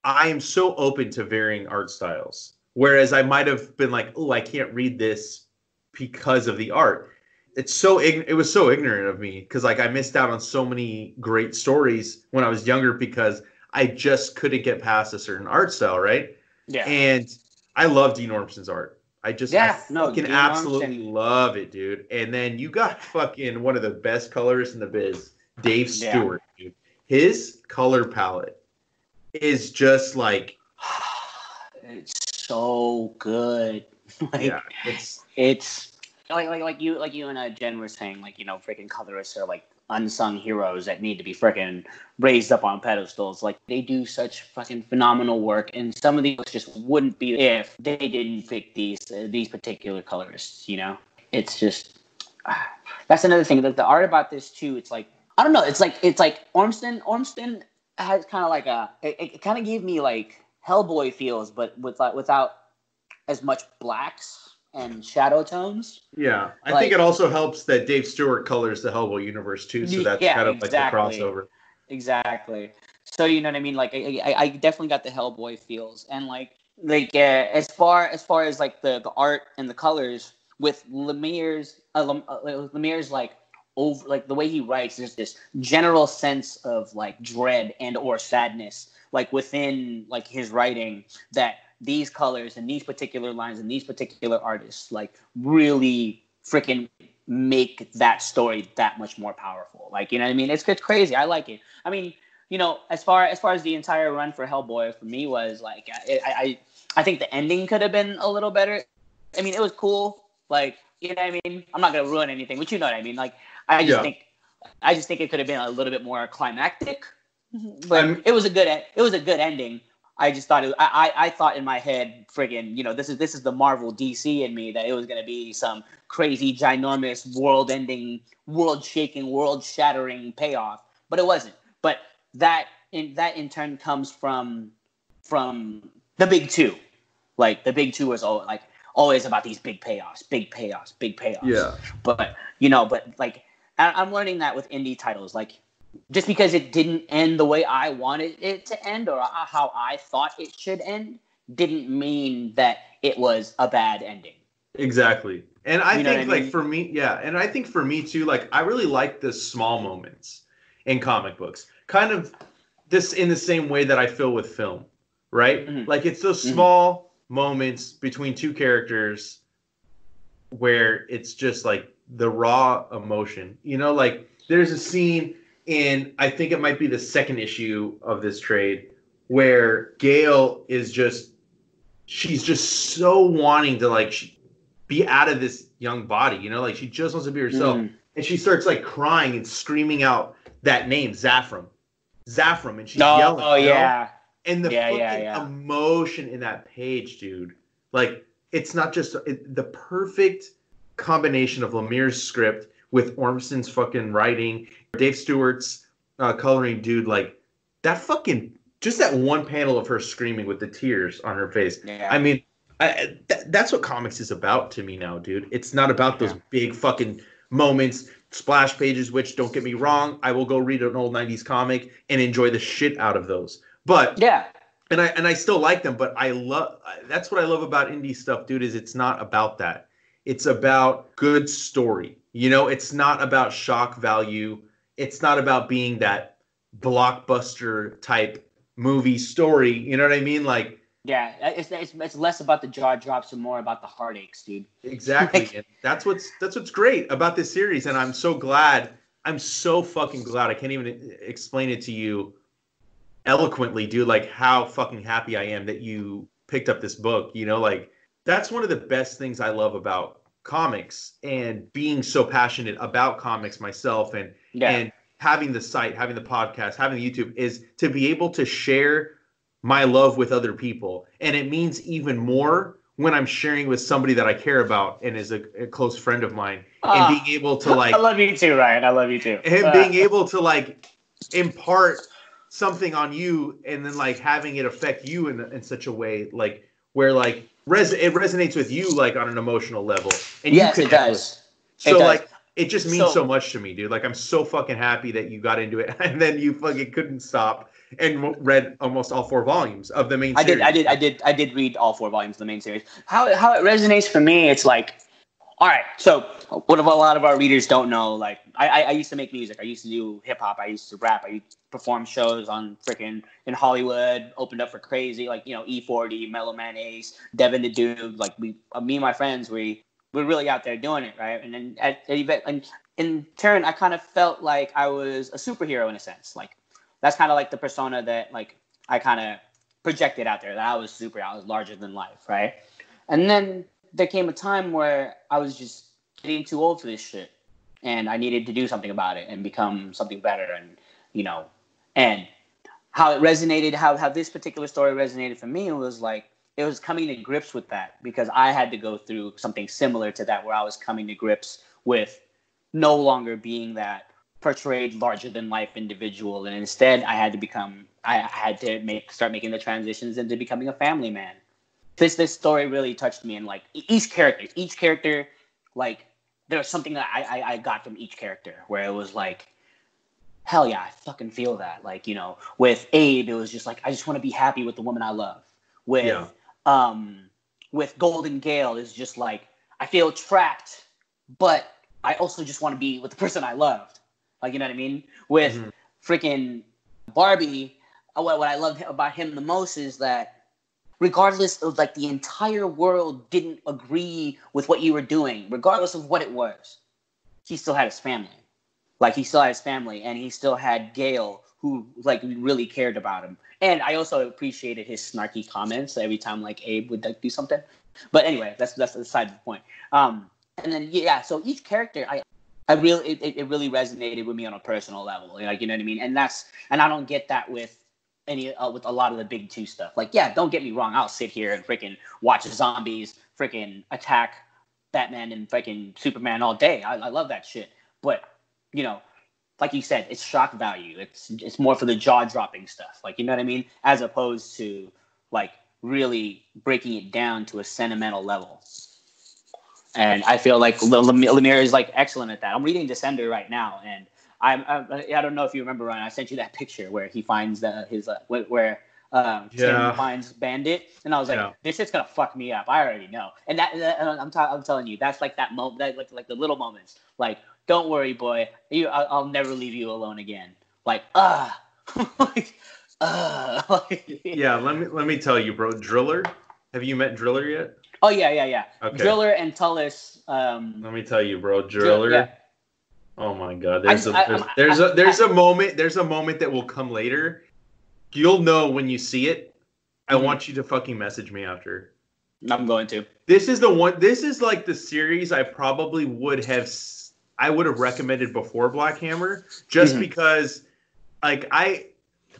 I am so open to varying art styles. Whereas I might have been like, oh, I can't read this because of the art. It's so it was so ignorant of me because like I missed out on so many great stories when I was younger because I just couldn't get past a certain art style, right? Yeah. And I love Dean Ormston's art. I just yeah, I no, fucking absolutely love it, dude. And then you got [laughs] fucking one of the best colorists in the biz, Dave Stewart, yeah. dude. His color palette is just like [sighs] it's so good. [laughs] like yeah, it's it's like like like you like you and uh, Jen were saying, like you know, freaking colorists are like unsung heroes that need to be freaking raised up on pedestals. Like they do such fucking phenomenal work, and some of these just wouldn't be if they didn't pick these uh, these particular colorists. You know, it's just uh, that's another thing. That the art about this too, it's like I don't know. It's like it's like Ormston. Ormston has kind of like a. It, it kind of gave me like Hellboy feels, but with like without as much blacks and shadow tones. Yeah, I like, think it also helps that Dave Stewart colors the Hellboy universe too, so that's yeah, kind of exactly. like the crossover. Exactly. So you know what I mean? Like I, I definitely got the Hellboy feels, and like like uh, as far as far as like the the art and the colors with Lemire's uh, uh Lemire's like over like the way he writes, there's this general sense of like dread and or sadness like within like his writing that these colors and these particular lines and these particular artists like really freaking make that story that much more powerful. Like, you know what I mean? It's, it's crazy. I like it. I mean, you know, as far as far as the entire run for Hellboy for me was like, I I, I think the ending could have been a little better. I mean, it was cool. Like, you know what I mean? I'm not gonna ruin anything, but you know what I mean. Like, I just yeah. think, I just think it could have been a little bit more climactic. Mm-hmm. But I'm, it was a good, it was a good ending. I just thought it. I, I thought in my head, friggin', you know, this is this is the Marvel DC in me that it was gonna be some crazy, ginormous, world-ending, world-shaking, world-shattering payoff, but it wasn't. But that in that in turn comes from from the big two. Like the big two is all like always about these big payoffs, big payoffs, big payoffs. Yeah. But you know, but like I'm learning that with indie titles, like just because it didn't end the way I wanted it to end or how I thought it should end didn't mean that it was a bad ending. Exactly. And I you think I mean? like for me, yeah, and I think for me too, like I really like the small moments in comic books. Kind of this in the same way that I feel with film, right? Mm-hmm. Like it's those mm-hmm. small mm-hmm. moments between two characters where it's just like the raw emotion. You know, like there's a scene in I think it might be the second issue of this trade where Gail is just she's just so wanting to like be out of this young body, you know, like she just wants to be herself, mm. and she starts like crying and screaming out that name, Zafram, Zafram, and she's oh, yelling. Oh yeah, know? and the yeah, fucking yeah, yeah. emotion in that page, dude. Like it's not just it, the perfect combination of Lemire's script with Ormston's fucking writing, Dave Stewart's uh, coloring, dude. Like that fucking just that one panel of her screaming with the tears on her face. Yeah. I mean, I, th- that's what comics is about to me now, dude. It's not about those yeah. big fucking moments, splash pages. Which don't get me wrong, I will go read an old '90s comic and enjoy the shit out of those. But yeah, and I and I still like them. But I love that's what I love about indie stuff, dude. Is it's not about that. It's about good story. You know, it's not about shock value. It's not about being that blockbuster type movie story. You know what I mean? Like, yeah, it's, it's, it's less about the jaw drops and more about the heartaches, dude. Exactly. Like, that's what's that's what's great about this series, and I'm so glad. I'm so fucking glad. I can't even explain it to you eloquently, dude. Like how fucking happy I am that you picked up this book. You know, like that's one of the best things I love about comics and being so passionate about comics myself and yeah. and having the site, having the podcast, having the YouTube is to be able to share my love with other people. And it means even more when I'm sharing with somebody that I care about and is a, a close friend of mine uh, and ah. being able to [laughs] like I love you too, Ryan. I love you too. And uh. being able to like impart something on you and then like having it affect you in, in such a way like where like res- it resonates with you like on an emotional level. And yes, it does. So it does. like it just means so, so, much to me, dude. Like I'm so fucking happy that you got into it, [laughs] and then you fucking couldn't stop and read almost all four volumes of the main. Series. I did, I did, I did, I did read all four volumes of the main series. How how it resonates for me, it's like, all right. So what a lot of our readers don't know, like I, I, I used to make music. I used to do hip hop. I used to rap. I perform shows on freaking in Hollywood. Opened up for crazy, like you know E-40, Mellow Man Ace, Devin the Dude. Like we, uh, me and my friends, we we're really out there doing it, right? And then at, at event, and in turn, I kind of felt like I was a superhero in a sense. Like that's kind of like the persona that like I kind of projected out there that I was super, I was larger than life, right? And then there came a time where I was just getting too old for this shit, and I needed to do something about it and become something better, and you know, and how it resonated, how how this particular story resonated for me was like it was coming to grips with that because I had to go through something similar to that where I was coming to grips with no longer being that portrayed larger than life individual and instead I had to become I had to make start making the transitions into becoming a family man. This this story really touched me and like each character, each character like there was something that I, I, I got from each character where it was like hell yeah, I fucking feel that. Like, you know, with Abe, it was just like I just want to be happy with the woman I love. With yeah um, with Golden Gail is just like I feel trapped, but I also just want to be with the person I loved. Like you know what I mean? With mm-hmm. freaking Barbie, uh, what, what I loved about him the most is that regardless of like the entire world didn't agree with what you were doing, regardless of what it was, he still had his family. Like he still had his family, and he still had Gail, who like really cared about him. And I also appreciated his snarky comments every time like Abe would like do something. But anyway, that's that's the side of the point. Um, and then yeah, so each character, I I really it, it really resonated with me on a personal level. Like you know what I mean. And that's and I don't get that with any uh, with a lot of the big two stuff. Like yeah, don't get me wrong, I'll sit here and freaking watch zombies freaking attack Batman and freaking Superman all day. I, I love that shit. But you know, like you said, it's shock value. It's it's more for the jaw dropping stuff. Like you know what I mean, as opposed to like really breaking it down to a sentimental level. And I feel like Lemire is like excellent at that. I'm reading Descender right now, and I'm, I'm I don't know if you remember Ryan. I sent you that picture where he finds the, his uh, where um, yeah. finds Bandit, and I was like, yeah. this shit's gonna fuck me up. I already know. And that, I'm, t- I'm telling you, that's like that moment, that like like the little moments, like don't worry, boy. You, I'll, I'll never leave you alone again. Like, ah, [laughs] like, ah. [laughs] yeah, let me let me tell you, bro. Driller, have you met Driller yet? Oh yeah, yeah, yeah. Okay. Driller and Tullis. Um, let me tell you, bro. Driller. Yeah. Oh my God. There's I, a there's, I, there's I, a there's a moment there's a moment that will come later. You'll know when you see it. I mm-hmm. want you to fucking message me after. I'm going to. This is the one. This is like the series I probably would have I would have recommended before Black Hammer, just mm-hmm. because, like I,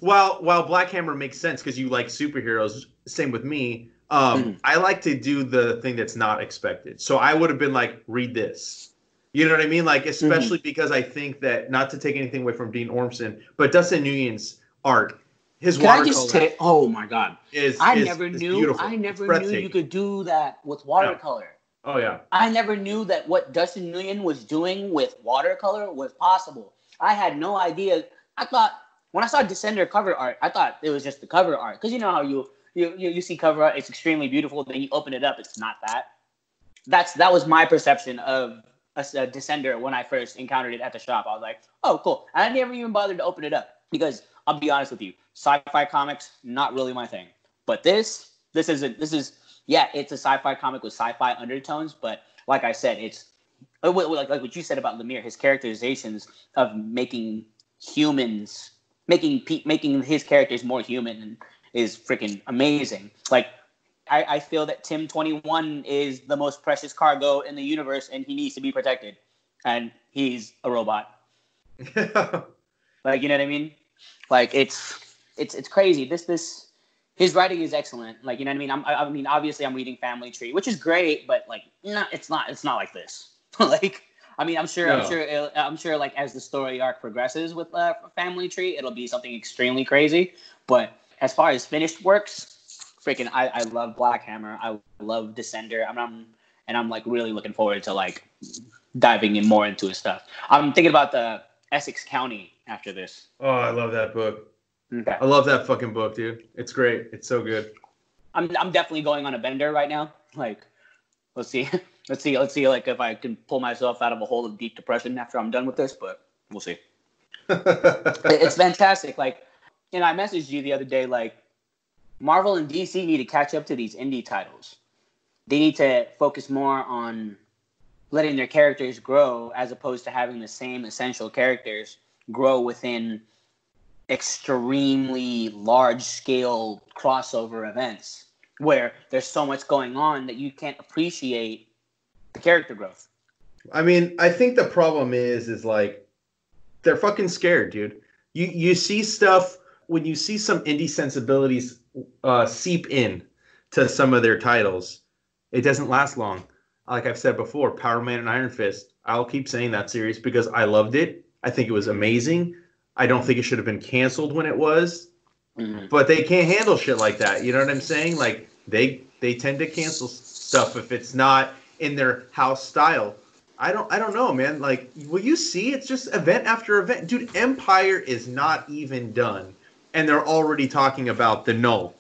while while Black Hammer makes sense because you like superheroes. Same with me. Um, mm-hmm. I like to do the thing that's not expected. So I would have been like, read this. You know what I mean? Like, especially mm-hmm. because I think that not to take anything away from Dean Ormston, but Dustin Nguyen's art, his Can watercolor. I just? Oh my god! Is I is, never is knew. Beautiful. I never knew you could do that with watercolor. Oh yeah. I never knew that what Dustin Nguyen was doing with watercolor was possible. I had no idea. I thought when I saw Descender cover art, I thought it was just the cover art because you know how you, you you see cover art, it's extremely beautiful. Then you open it up, it's not that. that's that was my perception of a, a Descender when I first encountered it at the shop. I was like, oh, cool. I never even bothered to open it up because I'll be honest with you, sci-fi comics not really my thing. But this, this isn't. This is yeah, it's a sci-fi comic with sci-fi undertones. But like I said, it's uh, like like what you said about Lemire, his characterizations of making humans, making making his characters more human is freaking amazing. Like I, I feel that Tim 21 is the most precious cargo in the universe and he needs to be protected. And he's a robot. [laughs] like, you know what I mean? Like it's it's it's crazy. This this his writing is excellent. Like, you know what I mean? I'm, I, mean, obviously I'm reading Family Tree, which is great, but like, no, it's not it's not like this. [laughs] like I mean, I'm sure, no. I'm sure, I'm sure. Like as the story arc progresses with uh, Family Tree, it'll be something extremely crazy. But as far as finished works, freaking I, I love Black Hammer. I love Descender. I'm, I'm and I'm like really looking forward to like diving in more into his stuff. I'm thinking about the Essex County after this. Oh, I love that book. Okay. I love that fucking book, dude. It's great. It's so good. I'm I'm definitely going on a bender right now. Like, let's see, [laughs] let's see, let's see, like if I can pull myself out of a hole of deep depression after I'm done with this, but we'll see. [laughs] it's fantastic. Like, and I messaged you the other day, like Marvel and DC need to catch up to these indie titles. They need to focus more on letting their characters grow as opposed to having the same essential characters grow within extremely large scale crossover events where there's so much going on that you can't appreciate the character growth. I mean, I think the problem is is like they're fucking scared, dude. You you see stuff when you see some indie sensibilities uh, seep in to some of their titles, it doesn't last long. Like I've said before, Power Man and Iron Fist. I'll keep saying that series because I loved it. I think it was amazing. I don't think it should have been canceled when it was, mm-hmm. but they can't handle shit like that. You know what I'm saying? Like they they tend to cancel stuff if it's not in their house style. I don't I don't know, man. Like will you see it's just event after event. Dude, Empire is not even done and they're already talking about the Knull,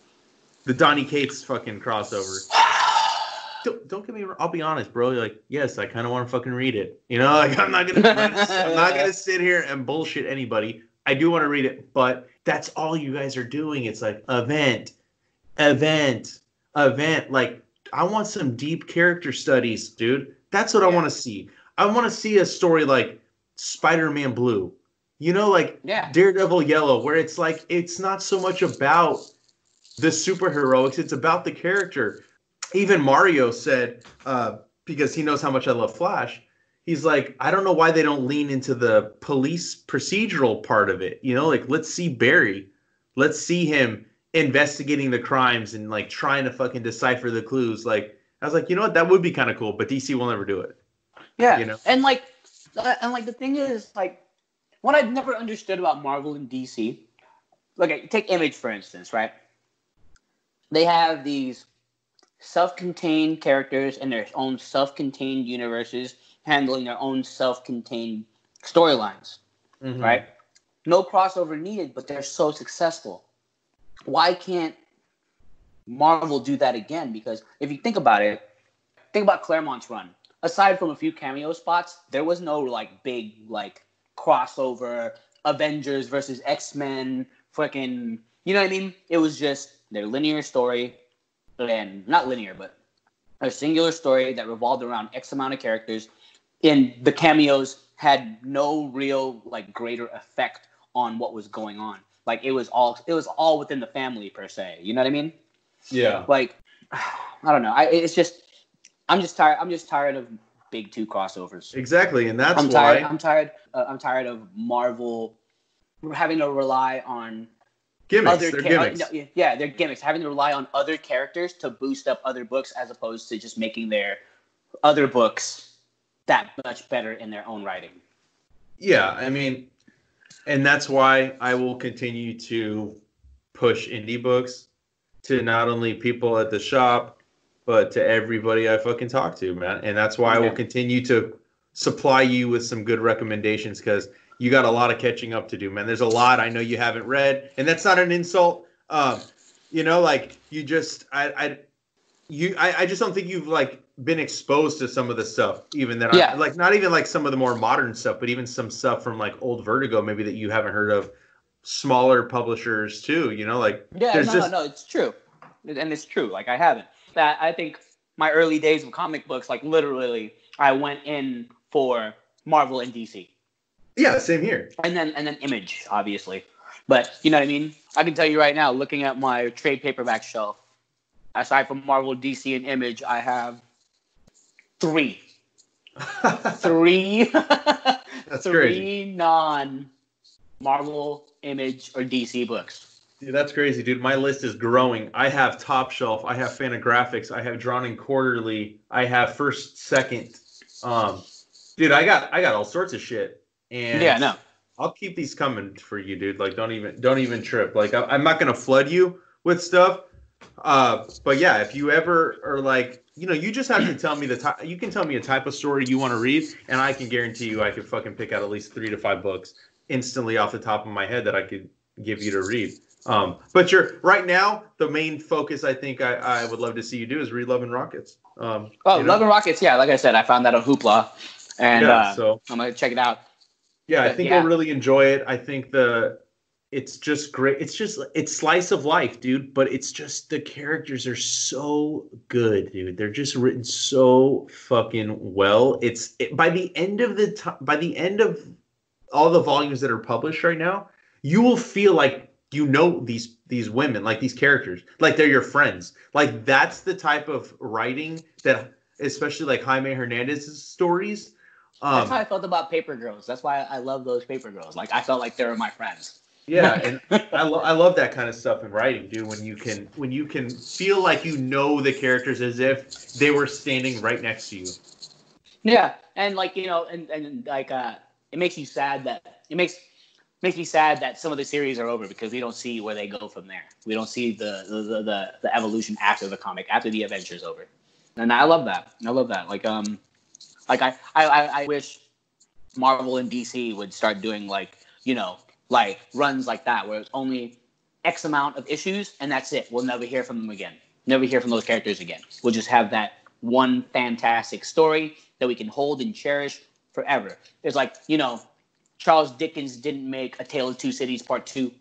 the Donny Cates fucking crossover. [sighs] don't, don't get me wrong. I'll be honest, bro. You're like, yes, I kind of want to fucking read it. You know, like I'm not gonna, I'm not gonna [laughs] sit here and bullshit anybody. I do want to read it, but that's all you guys are doing. It's like event, event, event. Like I want some deep character studies, dude. That's what yeah. I want to see. I want to see a story like Spider-Man Blue you know, like yeah. Daredevil Yellow, where it's like it's not so much about the superheroics, it's about the character. Even Mario said, uh, because he knows how much I love Flash, he's like, I don't know why they don't lean into the police procedural part of it. You know, like let's see Barry, let's see him investigating the crimes and like trying to fucking decipher the clues. Like I was like, you know what, that would be kind of cool, but DC will never do it. Yeah, you know, and like, uh, and like the thing is, like, what I've never understood about Marvel and DC, look, take Image for instance, right? They have these self-contained characters in their own self-contained universes, handling their own self-contained storylines, mm-hmm. right? No crossover needed, but they're so successful. Why can't Marvel do that again? Because if you think about it, think about Claremont's run. Aside from a few cameo spots, there was no like big like crossover Avengers versus X Men, freaking, you know what I mean? It was just their linear story, and not linear, but a singular story that revolved around X amount of characters, and the cameos had no real like greater effect on what was going on. Like it was all it was all within the family per se. You know what I mean? Yeah. Like [sighs] I don't know. I it's just I'm just tired. I'm just tired of big two crossovers. Exactly, and that's I'm tired, why I'm tired. Uh, I'm tired of Marvel having to rely on gimmicks. Other they're ca- gimmicks. Uh, yeah, they're gimmicks. Having to rely on other characters to boost up other books, as opposed to just making their other books that much better in their own writing. Yeah, I mean, and that's why I will continue to push indie books to not only people at the shop but to everybody I fucking talk to, man. And that's why I will continue to supply you with some good recommendations because you got a lot of catching up to do, man. There's a lot I know you haven't read, and that's not an insult. Um, you know, like you just, I, I, you, I, I just don't think you've like been exposed to some of the stuff, even that Yeah. I like not even like some of the more modern stuff, but even some stuff from like old Vertigo, maybe that you haven't heard of. Smaller publishers too, you know, like Yeah, there's no, just no, no, it's true, and it's true. Like I haven't. That I think my early days of comic books, like literally, I went in for Marvel and DC, yeah, same here. and then and then Image, obviously. But you know what I mean. I can tell you right now, looking at my trade paperback shelf, aside from Marvel, DC, and Image, I have three, [laughs] three, That's three crazy. non Marvel, Image, or DC books. Dude, that's crazy, dude. My list is growing. I have Top Shelf. I have Fantagraphics. I have Drawn and Quarterly. I have First Second. Um, dude, I got I got all sorts of shit. And yeah, no. I'll keep these coming for you, dude. Like, don't even don't even trip. Like, I, I'm not gonna flood you with stuff. Uh, but yeah, if you ever are like, you know, you just have to tell me the type. You can tell me a type of story you want to read, and I can guarantee you, I could fucking pick out at least three to five books instantly off the top of my head that I could give you to read. Um, but you're right now. The main focus I think I, I would love to see you do is read Love and Rockets. Um, Oh, you know? Love and Rockets. Yeah, like I said, I found that on Hoopla, and yeah. uh, so I'm gonna check it out. Yeah, I think yeah. you'll really enjoy it. I think the it's just great. It's just it's slice of life, dude. But it's just the characters are so good, dude. They're just written so fucking well. It's it, by the end of the time, by the end of all the volumes that are published right now, you will feel like you know these these women, like these characters, like they're your friends. Like that's the type of writing that, especially like Jaime Hernandez's stories. Um, That's how I felt about Paper Girls. That's why I love those Paper Girls. Like I felt like they were my friends. Yeah, and [laughs] I, lo- I love that kind of stuff in writing, dude. When you can when you can feel like you know the characters as if they were standing right next to you. Yeah, and like you know, and and like uh, it makes you sad that it makes makes me sad that some of the series are over because we don't see where they go from there. We don't see the the the, the, the evolution after the comic, after the adventure's over. And I love that. I love that. Like um, like I I I I wish Marvel and DC would start doing like you know like runs like that where it's only X amount of issues and that's it. We'll never hear from them again. Never hear from those characters again. We'll just have that one fantastic story that we can hold and cherish forever. There's like, you know, Charles Dickens didn't make A Tale of Two Cities Part 2.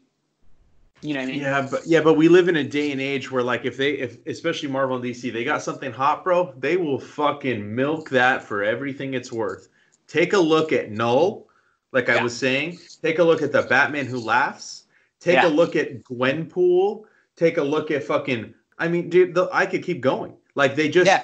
You know what I mean? Yeah, but yeah, but we live in a day and age where like if they if especially Marvel and DC, they got something hot, bro, they will fucking milk that for everything it's worth. Take a look at Knull, like I was saying. Take a look at the Batman Who Laughs. Take Yeah. a look at Gwenpool. Take a look at fucking. I mean, dude, the, I could keep going. Like they just Yeah.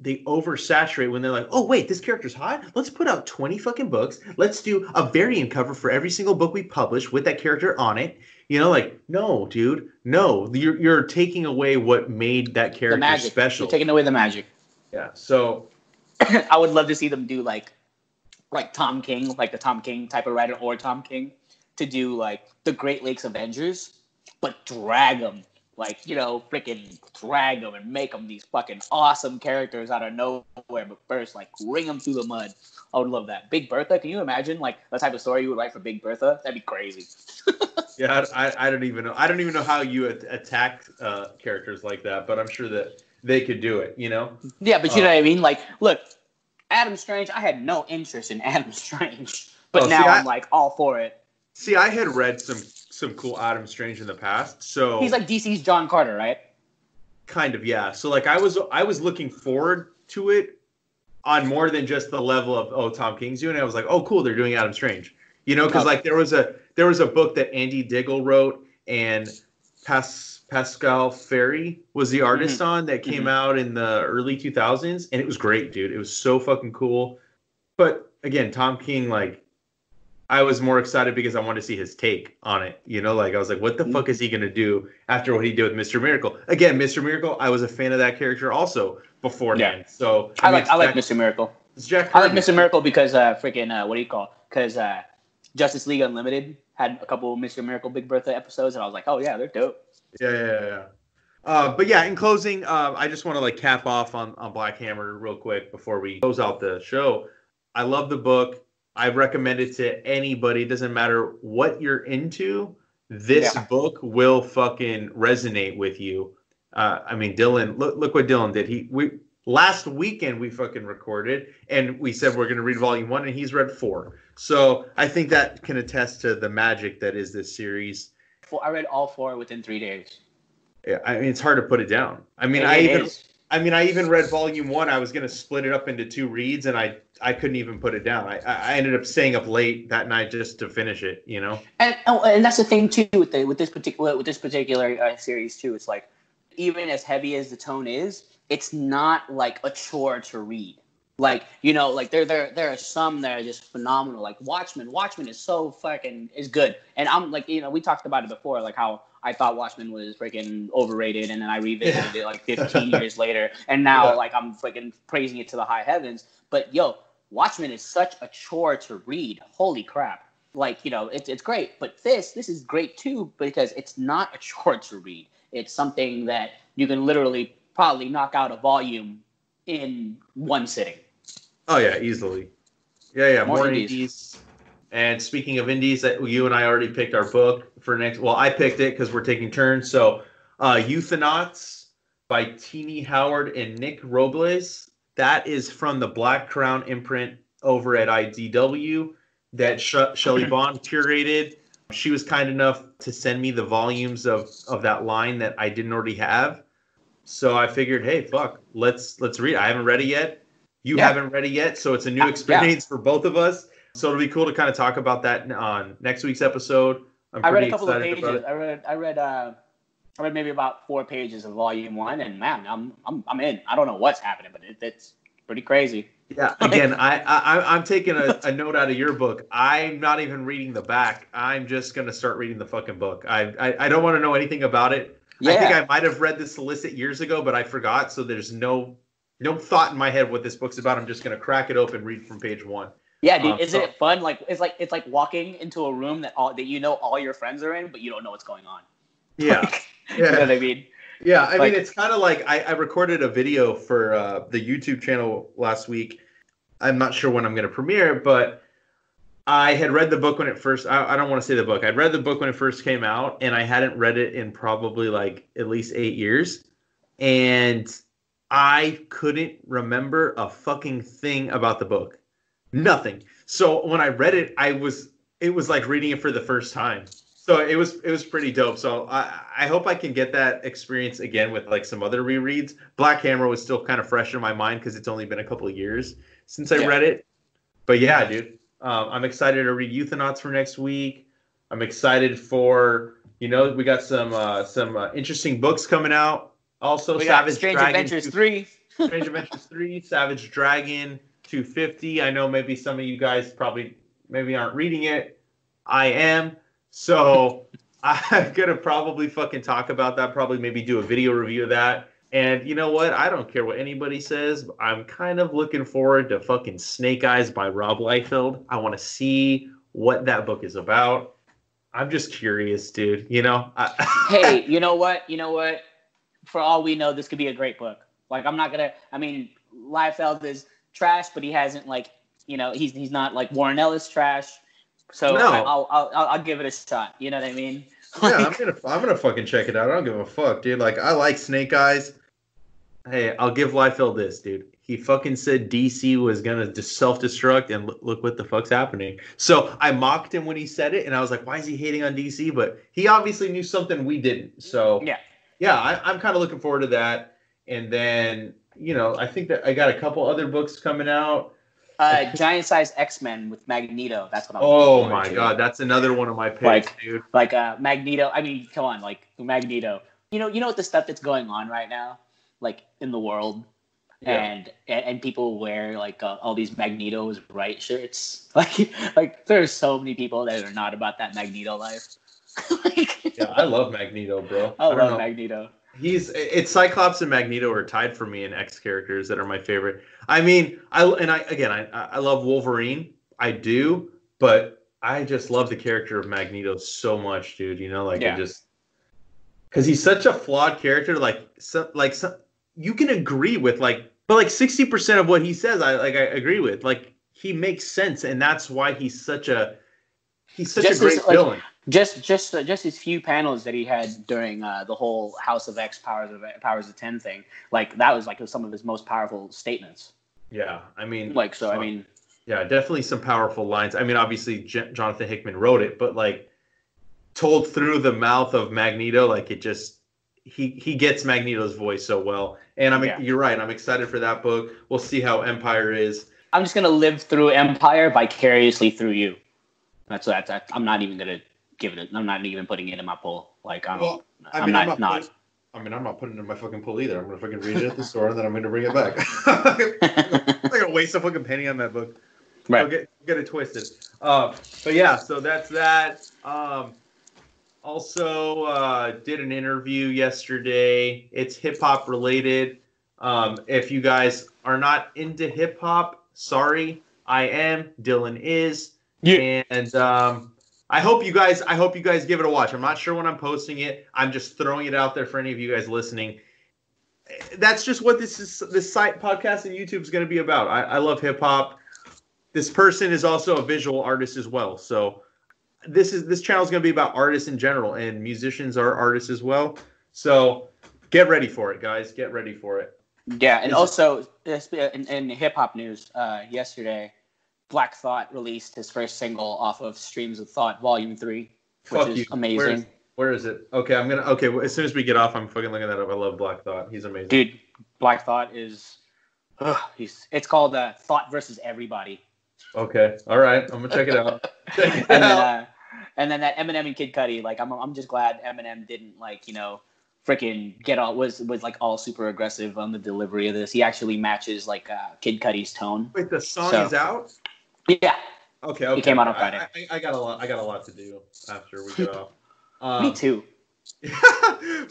they oversaturate when they're like, oh wait, this character's hot. Let's put out twenty fucking books. Let's do a variant cover for every single book we publish with that character on it. You know, like no, dude, no. You're you're taking away what made that character magic. special. You're taking away the magic. yeah. So [coughs] I would love to see them do like like Tom King, like the Tom King type of writer or Tom King to do like the Great Lakes Avengers, but drag them like you know freaking drag them and make them these fucking awesome characters out of nowhere. But first, like wring them through the mud. I would love that. Big Bertha, can you imagine like the type of story you would write for Big Bertha? That'd be crazy. [laughs] yeah, I, I, don't even know. I don't even know how you at- attack uh, characters like that, but I'm sure that they could do it. You know. Yeah, but you know what I mean? Like, look, Adam Strange, I had no interest in Adam [laughs] Strange. But Oh, now I- I'm like all for it. See, I had read some some cool Adam Strange in the past, so He's like DC's John Carter, right? kind of yeah. So like I was I was looking forward to it on more than just the level of oh Tom King's doing it. I was like oh cool they're doing Adam Strange, you know because Okay. Oh. like there was a there was a book that Andy Diggle wrote and Pas, Pascal Ferry was the artist on that came Mhm. out in the early 2000s and it was great, dude. It was so fucking cool. But again, Tom King like I was more excited because I wanted to see his take on it. You know, like I was like, what the Mhm. fuck is he gonna do after what he did with Mr. Miracle? Again, Mr. Miracle, I was a fan of that character also beforehand. So I mean, like I like Jack- Mr. Miracle. It's Jack I like Mr. Miracle because uh freaking uh what do you call? Because uh Justice League Unlimited had a couple of Mr. Miracle Big Bertha episodes, and I was like, oh yeah, they're dope. Yeah, yeah, yeah. Uh, but yeah, in closing, uh, I just want to like cap off on on Black Hammer real quick before we close out the show. I love the book. I recommend it to anybody. It doesn't matter what you're into. This Yeah. book will fucking resonate with you. Uh, I mean, Dylan. Look, look what Dylan did. He we last weekend we fucking recorded and we said we're going to read volume one and he's read four so i think that can attest to the magic that is this series I read all four within three days. Yeah, I mean it's hard to put it down. I mean, it I even is. I mean I even read volume one. I was gonna split it up into two reads, and I I couldn't even put it down. I I ended up staying up late that night just to finish it. You know. And oh, and that's the thing too with the with this particular with this particular uh, series too. It's like even as heavy as the tone is, it's not like a chore to read. Like you know, like there there there are some that are just phenomenal. Like Watchmen, Watchmen is so fucking is good. And I'm like you know we talked about it before, like how I thought Watchmen was freaking overrated, and then I revisited yeah. it like 15 years [laughs] later, and now yeah. like I'm freaking praising it to the high heavens. But yo, Watchmen is such a chore to read. Holy crap! Like you know, it's it's great, but this this is great too because it's not a chore to read. It's something that you can literally probably knock out a volume in one sitting. Oh yeah, easily. Yeah, yeah, more, more indies. indies. And speaking of indies, that you and I already picked our book for next. Well, I picked it because we're taking turns. So, uh, Euthanauts by Tini Howard and Nick Robles. That is from the Black Crown imprint over at IDW that Sh- Shelly [laughs] Bond curated. She was kind enough to send me the volumes of of that line that I didn't already have. So I figured, hey, fuck, let's let's read. I haven't read it yet. You yeah. haven't read it yet, so it's a new experience yeah. for both of us. So it'll be cool to kind of talk about that on next week's episode. i read a couple of pages. I read I read uh I read maybe about four pages of volume one, and man, I'm I'm I'm in. I don't know what's happening, but it, it's pretty crazy. Yeah. [laughs] Again, I, I I'm taking a, a [laughs] note out of your book. I'm not even reading the back. I'm just gonna start reading the fucking book. I I, I don't want to know anything about it. Yeah. I think I might have read the solicit years ago, but I forgot. So there's no no thought in my head what this book's about. I'm just gonna crack it open, read from page one. Yeah, dude, um, isn't so, it fun? Like it's like it's like walking into a room that all that you know all your friends are in, but you don't know what's going on. Yeah, [laughs] like, [laughs] yeah. you know what I mean. Yeah, I like, mean it's kind of like I, I, recorded a video for uh, the YouTube channel last week. I'm not sure when I'm going to premiere, but I had read the book when it first. I, I don't want to say the book. I'd read the book when it first came out, and I hadn't read it in probably like at least eight years, and I couldn't remember a fucking thing about the book, nothing. So when I read it, I was it was like reading it for the first time. So it was it was pretty dope. So I I hope I can get that experience again with like some other rereads. Black Hammer was still kind of fresh in my mind because it's only been a couple of years since I yeah. read it. But yeah, dude, um, I'm excited to read Euthanauts for next week. I'm excited for you know we got some uh, some uh, interesting books coming out. Also, we Savage Strange Dragon Adventures 2, three, [laughs] Strange Adventures three, Savage Dragon 250. I know maybe some of you guys probably maybe aren't reading it. I am, so [laughs] I'm gonna probably fucking talk about that. Probably maybe do a video review of that. And you know what? I don't care what anybody says. I'm kind of looking forward to fucking Snake Eyes by Rob Liefeld. I want to see what that book is about. I'm just curious, dude. You know? [laughs] hey, you know what? You know what? For all we know, this could be a great book. Like, I'm not gonna. I mean, Liefeld is trash, but he hasn't like, you know, he's he's not like Warren Ellis trash. So no. I, will I'll, I'll I'll give it a shot. You know what I mean? yeah, I'm gonna I'm gonna fucking check it out. I don't give a fuck, dude. Like, I like Snake Eyes. Hey, I'll give Liefeld this, dude. He fucking said DC was gonna self destruct, and look what the fuck's happening. So I mocked him when he said it, and I was like, "Why is he hating on DC?" But he obviously knew something we didn't. So yeah, yeah, I, am kind of looking forward to that. And then you know, I think that I got a couple other books coming out. Uh, giant size X Men with Magneto. That's what I'm. Oh my to. god, that's another one of my picks, like, dude. Like uh, Magneto. I mean, come on, like Magneto. You know, you know what the stuff that's going on right now like in the world. Yeah. And, and, and people wear like uh, all these Magneto's right shirts. [laughs] Like like there's so many people that are not about that Magneto life. [laughs] like, yeah, I love Magneto, bro. I, I love. Magneto. He's it's Cyclops and Magneto are tied for me in X characters that are my favorite. I mean, I and I again I I love Wolverine. I do, but I just love the character of Magneto so much, dude. You know, like yeah. it just because he's such a flawed character. Like, so, like so, you can agree with like but like 60% of what he says i like i agree with like he makes sense and that's why he's such a he's such just a great as, like, villain just just uh, just his few panels that he had during uh, the whole House of X Powers of Powers of Ten thing, like that was like some of his most powerful statements. Yeah, I mean, like so. I mean, yeah, definitely some powerful lines. I mean, obviously J- Jonathan Hickman wrote it, but like told through the mouth of Magneto, like it just he he gets Magneto's voice so well. And I'm yeah. you're right. I'm excited for that book. We'll see how Empire is. I'm just gonna live through Empire vicariously through you. That's that. that I'm not even gonna give it. I'm not even putting it in my poll. Like I'm. Well, I am not. I'm not, not I mean, I'm not putting it in my fucking poll either. I'm gonna fucking read it at the store and then I'm gonna bring it back. [laughs] [laughs] I'm gonna waste a fucking penny on that book. Right. get get it twisted. Uh, but yeah, so that's that. Um, also uh, did an interview yesterday. It's hip hop related. Um, if you guys are not into hip hop, sorry, I am. Dylan is. Yeah. And um, I hope you guys. I hope you guys give it a watch. I'm not sure when I'm posting it. I'm just throwing it out there for any of you guys listening. That's just what this is. This site, podcast, and YouTube is going to be about. I, I love hip hop. This person is also a visual artist as well. So this is this channel is going to be about artists in general, and musicians are artists as well. So get ready for it, guys. Get ready for it. Yeah, and also in, in hip hop news, uh, yesterday, Black Thought released his first single off of Streams of Thought Volume Three, which Fuck is you. amazing. Where is, where is it? Okay, I'm gonna. Okay, as soon as we get off, I'm fucking looking that up. I love Black Thought. He's amazing. Dude, Black Thought is. Ugh, he's. It's called uh, Thought versus Everybody. Okay. All right. I'm gonna check it out. [laughs] Check it and, out. Then, uh, and then that Eminem and Kid Cudi, like I'm, I'm just glad Eminem didn't like you know, freaking get all was was like all super aggressive on the delivery of this. He actually matches like uh, Kid Cudi's tone. Wait, the song so, is out. Yeah. Okay. Okay. He came out on Friday. I, I, I, got a lot. I got a lot to do after we get off. [laughs] Um, Me too. [laughs]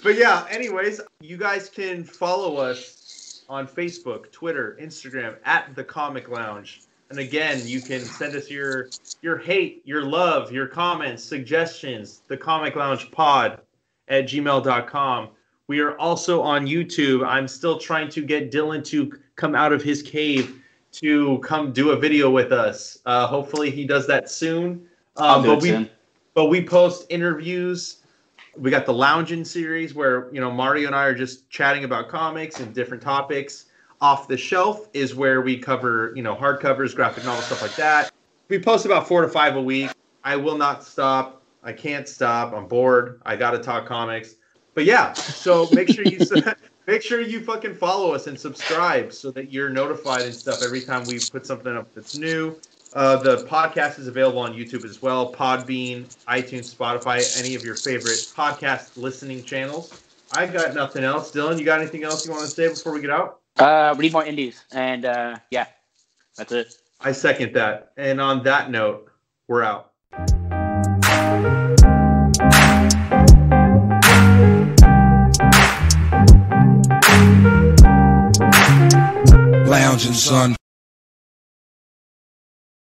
but yeah. Anyways, you guys can follow us on Facebook, Twitter, Instagram at the Comic Lounge. And again, you can send us your your hate, your love, your comments, suggestions, the comic lounge pod at gmail.com. We are also on YouTube. I'm still trying to get Dylan to come out of his cave to come do a video with us. Uh, hopefully he does that soon. Um, but we soon. but we post interviews. We got the lounging series where you know Mario and I are just chatting about comics and different topics off the shelf is where we cover, you know, hardcovers, graphic novels, stuff like that. We post about four to five a week. I will not stop. I can't stop. I'm bored. I got to talk comics. But yeah, so make sure you [laughs] make sure you fucking follow us and subscribe so that you're notified and stuff every time we put something up that's new. Uh, the podcast is available on YouTube as well, Podbean, iTunes, Spotify, any of your favorite podcast listening channels. I got nothing else. Dylan, you got anything else you want to say before we get out? Uh, we need more indies, and uh, yeah, that's it. I second that. And on that note, we're out. Lounging, son.